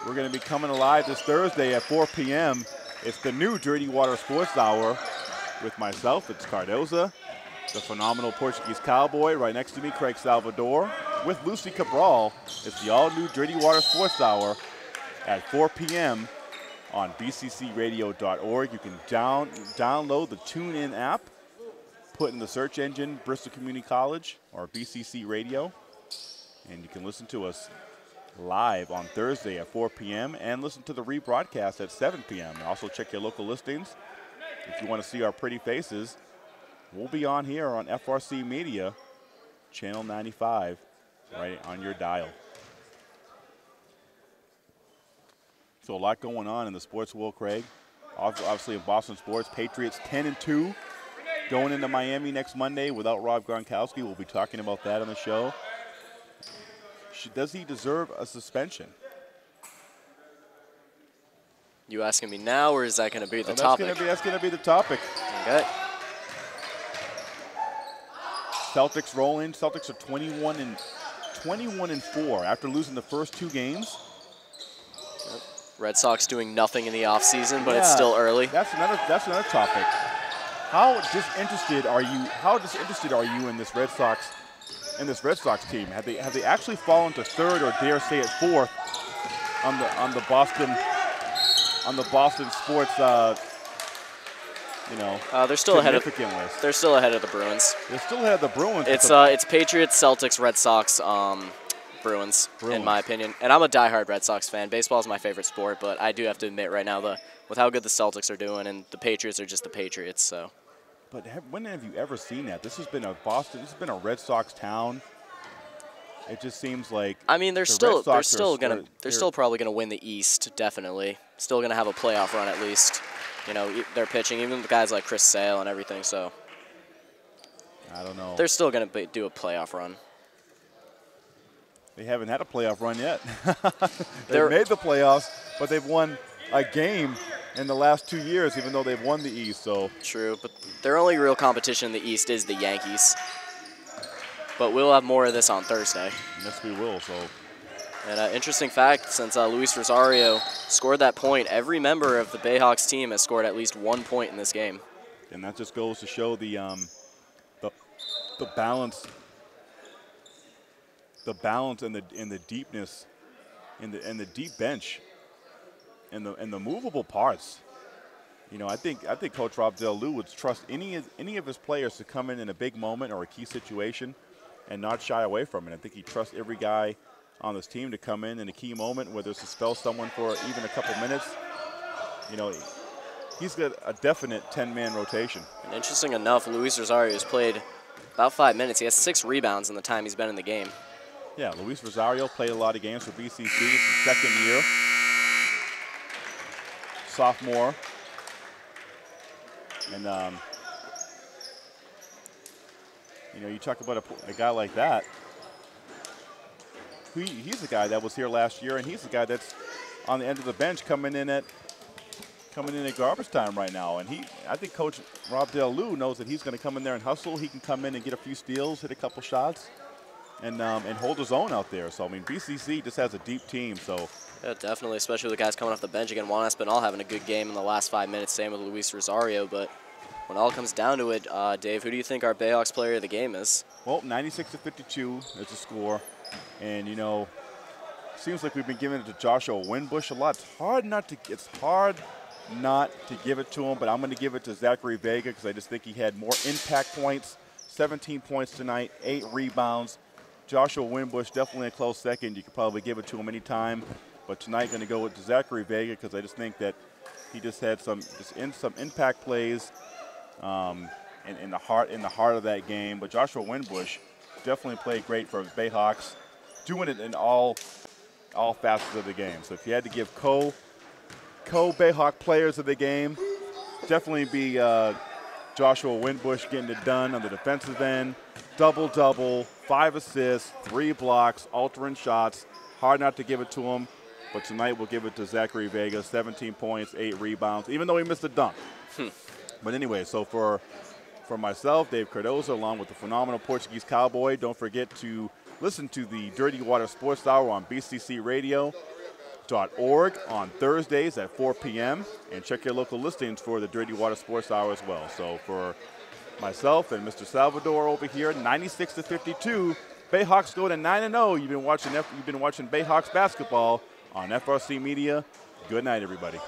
we're going to be coming alive this Thursday at 4 p.m. It's the new Dirty Water Sports Hour with myself. It's Cardoza, the phenomenal Portuguese cowboy. Right next to me, Craig Salvador. With Lucy Cabral, it's the all new Dirty Water Sports Hour at 4 p.m. on bccradio.org. You can down, download the TuneIn app, put in the search engine Bristol Community College or BCC Radio, and you can listen to us live on Thursday at 4 p.m. and listen to the rebroadcast at 7 p.m. Also, check your local listings. If you want to see our pretty faces, we'll be on here on FRC Media, Channel 95, right on your dial. So, a lot going on in the sports world, Craig. Obviously, in Boston sports, Patriots 10 and 2 going into Miami next Monday without Rob Gronkowski. We'll be talking about that on the show. Does he deserve a suspension? You asking me now, or is that going to be the Well, that's topic? Gonna be, that's going to be the topic. okay. Celtics rolling. Celtics are 21 and 21 and 4 after losing the first two games. Red Sox doing nothing in the offseason, but it's still early. That's another that's another topic. How disinterested are you? How disinterested are you in this Red Sox in this Red Sox team? Have they have they actually fallen to third or dare say it fourth on the on the Boston on the Boston sports uh, you know Uh, they're still ahead of list? they're still ahead of the Bruins. They're still ahead of the Bruins. It's uh, it's Patriots, Celtics, Red Sox, um, Bruins, in my opinion. And I'm a diehard Red Sox fan. Baseball is my favorite sport, but I do have to admit right now the with how good the Celtics are doing and the Patriots are just the Patriots. So But have, when have you ever seen that? This has been a Boston. This has been a Red Sox town. It just seems like I mean, they're the still they're still gonna of- they're still probably gonna win the East. Definitely, still gonna have a playoff run at least. You know, they're pitching even the guys like Chris Sale and everything. So I don't know. they're still gonna do a playoff run. They haven't had a playoff run yet. they've made the playoffs, but they've won a game in the last two years, even though they've won the East. So True, but their only real competition in the East is the Yankees. But we'll have more of this on Thursday. yes, we will. So And uh, interesting fact, since uh, Luis Rosario scored that point, every member of the Bayhawks team has scored at least one point in this game. and that just goes to show the um, the the balance, the balance and the and the deepness, in the and the deep bench, and the and the movable parts. You know, I think I think Coach Rob Del Lou would trust any of, any of his players to come in in a big moment or a key situation, and not shy away from it. I think he trusts every guy on this team to come in in a key moment, whether it's to spell someone for even a couple minutes. You know, he's got a definite 10-man rotation. And interesting enough, Luis Rosario has played about five minutes. He has six rebounds in the time he's been in the game. Yeah, Luis Rosario played a lot of games for BCC. Second year. Sophomore. And, um, you know, you talk about a, a guy like that. He, he's the guy that was here last year, and he's the guy that's on the end of the bench coming in at coming in at garbage time right now. And he, I think Coach Rob Del Lou knows that he's going to come in there and hustle. He can come in and get a few steals, hit a couple shots and um, and hold his own out there. So I mean, BCC just has a deep team. So Yeah, definitely, especially with the guys coming off the bench again. Juan Espinal having a good game in the last five minutes, same with Luis Rosario. But when all comes down to it, uh, Dave, who do you think our Bayhawks player of the game is? well, 96 to 52 is the score, and you know, seems like we've been giving it to Joshua Winbush a lot. It's hard not to. It's hard not to give it to him, but I'm going to give it to Zachary Vega because I just think he had more impact points. 17 points tonight, eight rebounds. Joshua Winbush definitely a close second. You could probably give it to him anytime, but tonight going to go with Zachary Vega because I just think that he just had some just in some impact plays um, in, in the heart in the heart of that game. But Joshua Winbush definitely played great for his Bayhawks, doing it in all all facets of the game. So if you had to give co co Bayhawk players of the game, definitely be uh, Joshua Winbush getting it done on the defensive end. Double double, five assists, three blocks, altering shots. Hard not to give it to him, but tonight we'll give it to Zachary Vega. 17 points, eight rebounds, even though he missed a dunk. Hmm. But anyway, so for for myself, Dave Cardozo, along with the phenomenal Portuguese Cowboy, don't forget to listen to the Dirty Water Sports Hour on BCCRadio.org on Thursdays at 4 p.m. and check your local listings for the Dirty Water Sports Hour as well. So for myself and Mr. Salvador over here, 96 to 52, Bayhawks go to 9 and 0. You've been watching F- you've been watching Bayhawks basketball on FRC Media. Good night, everybody.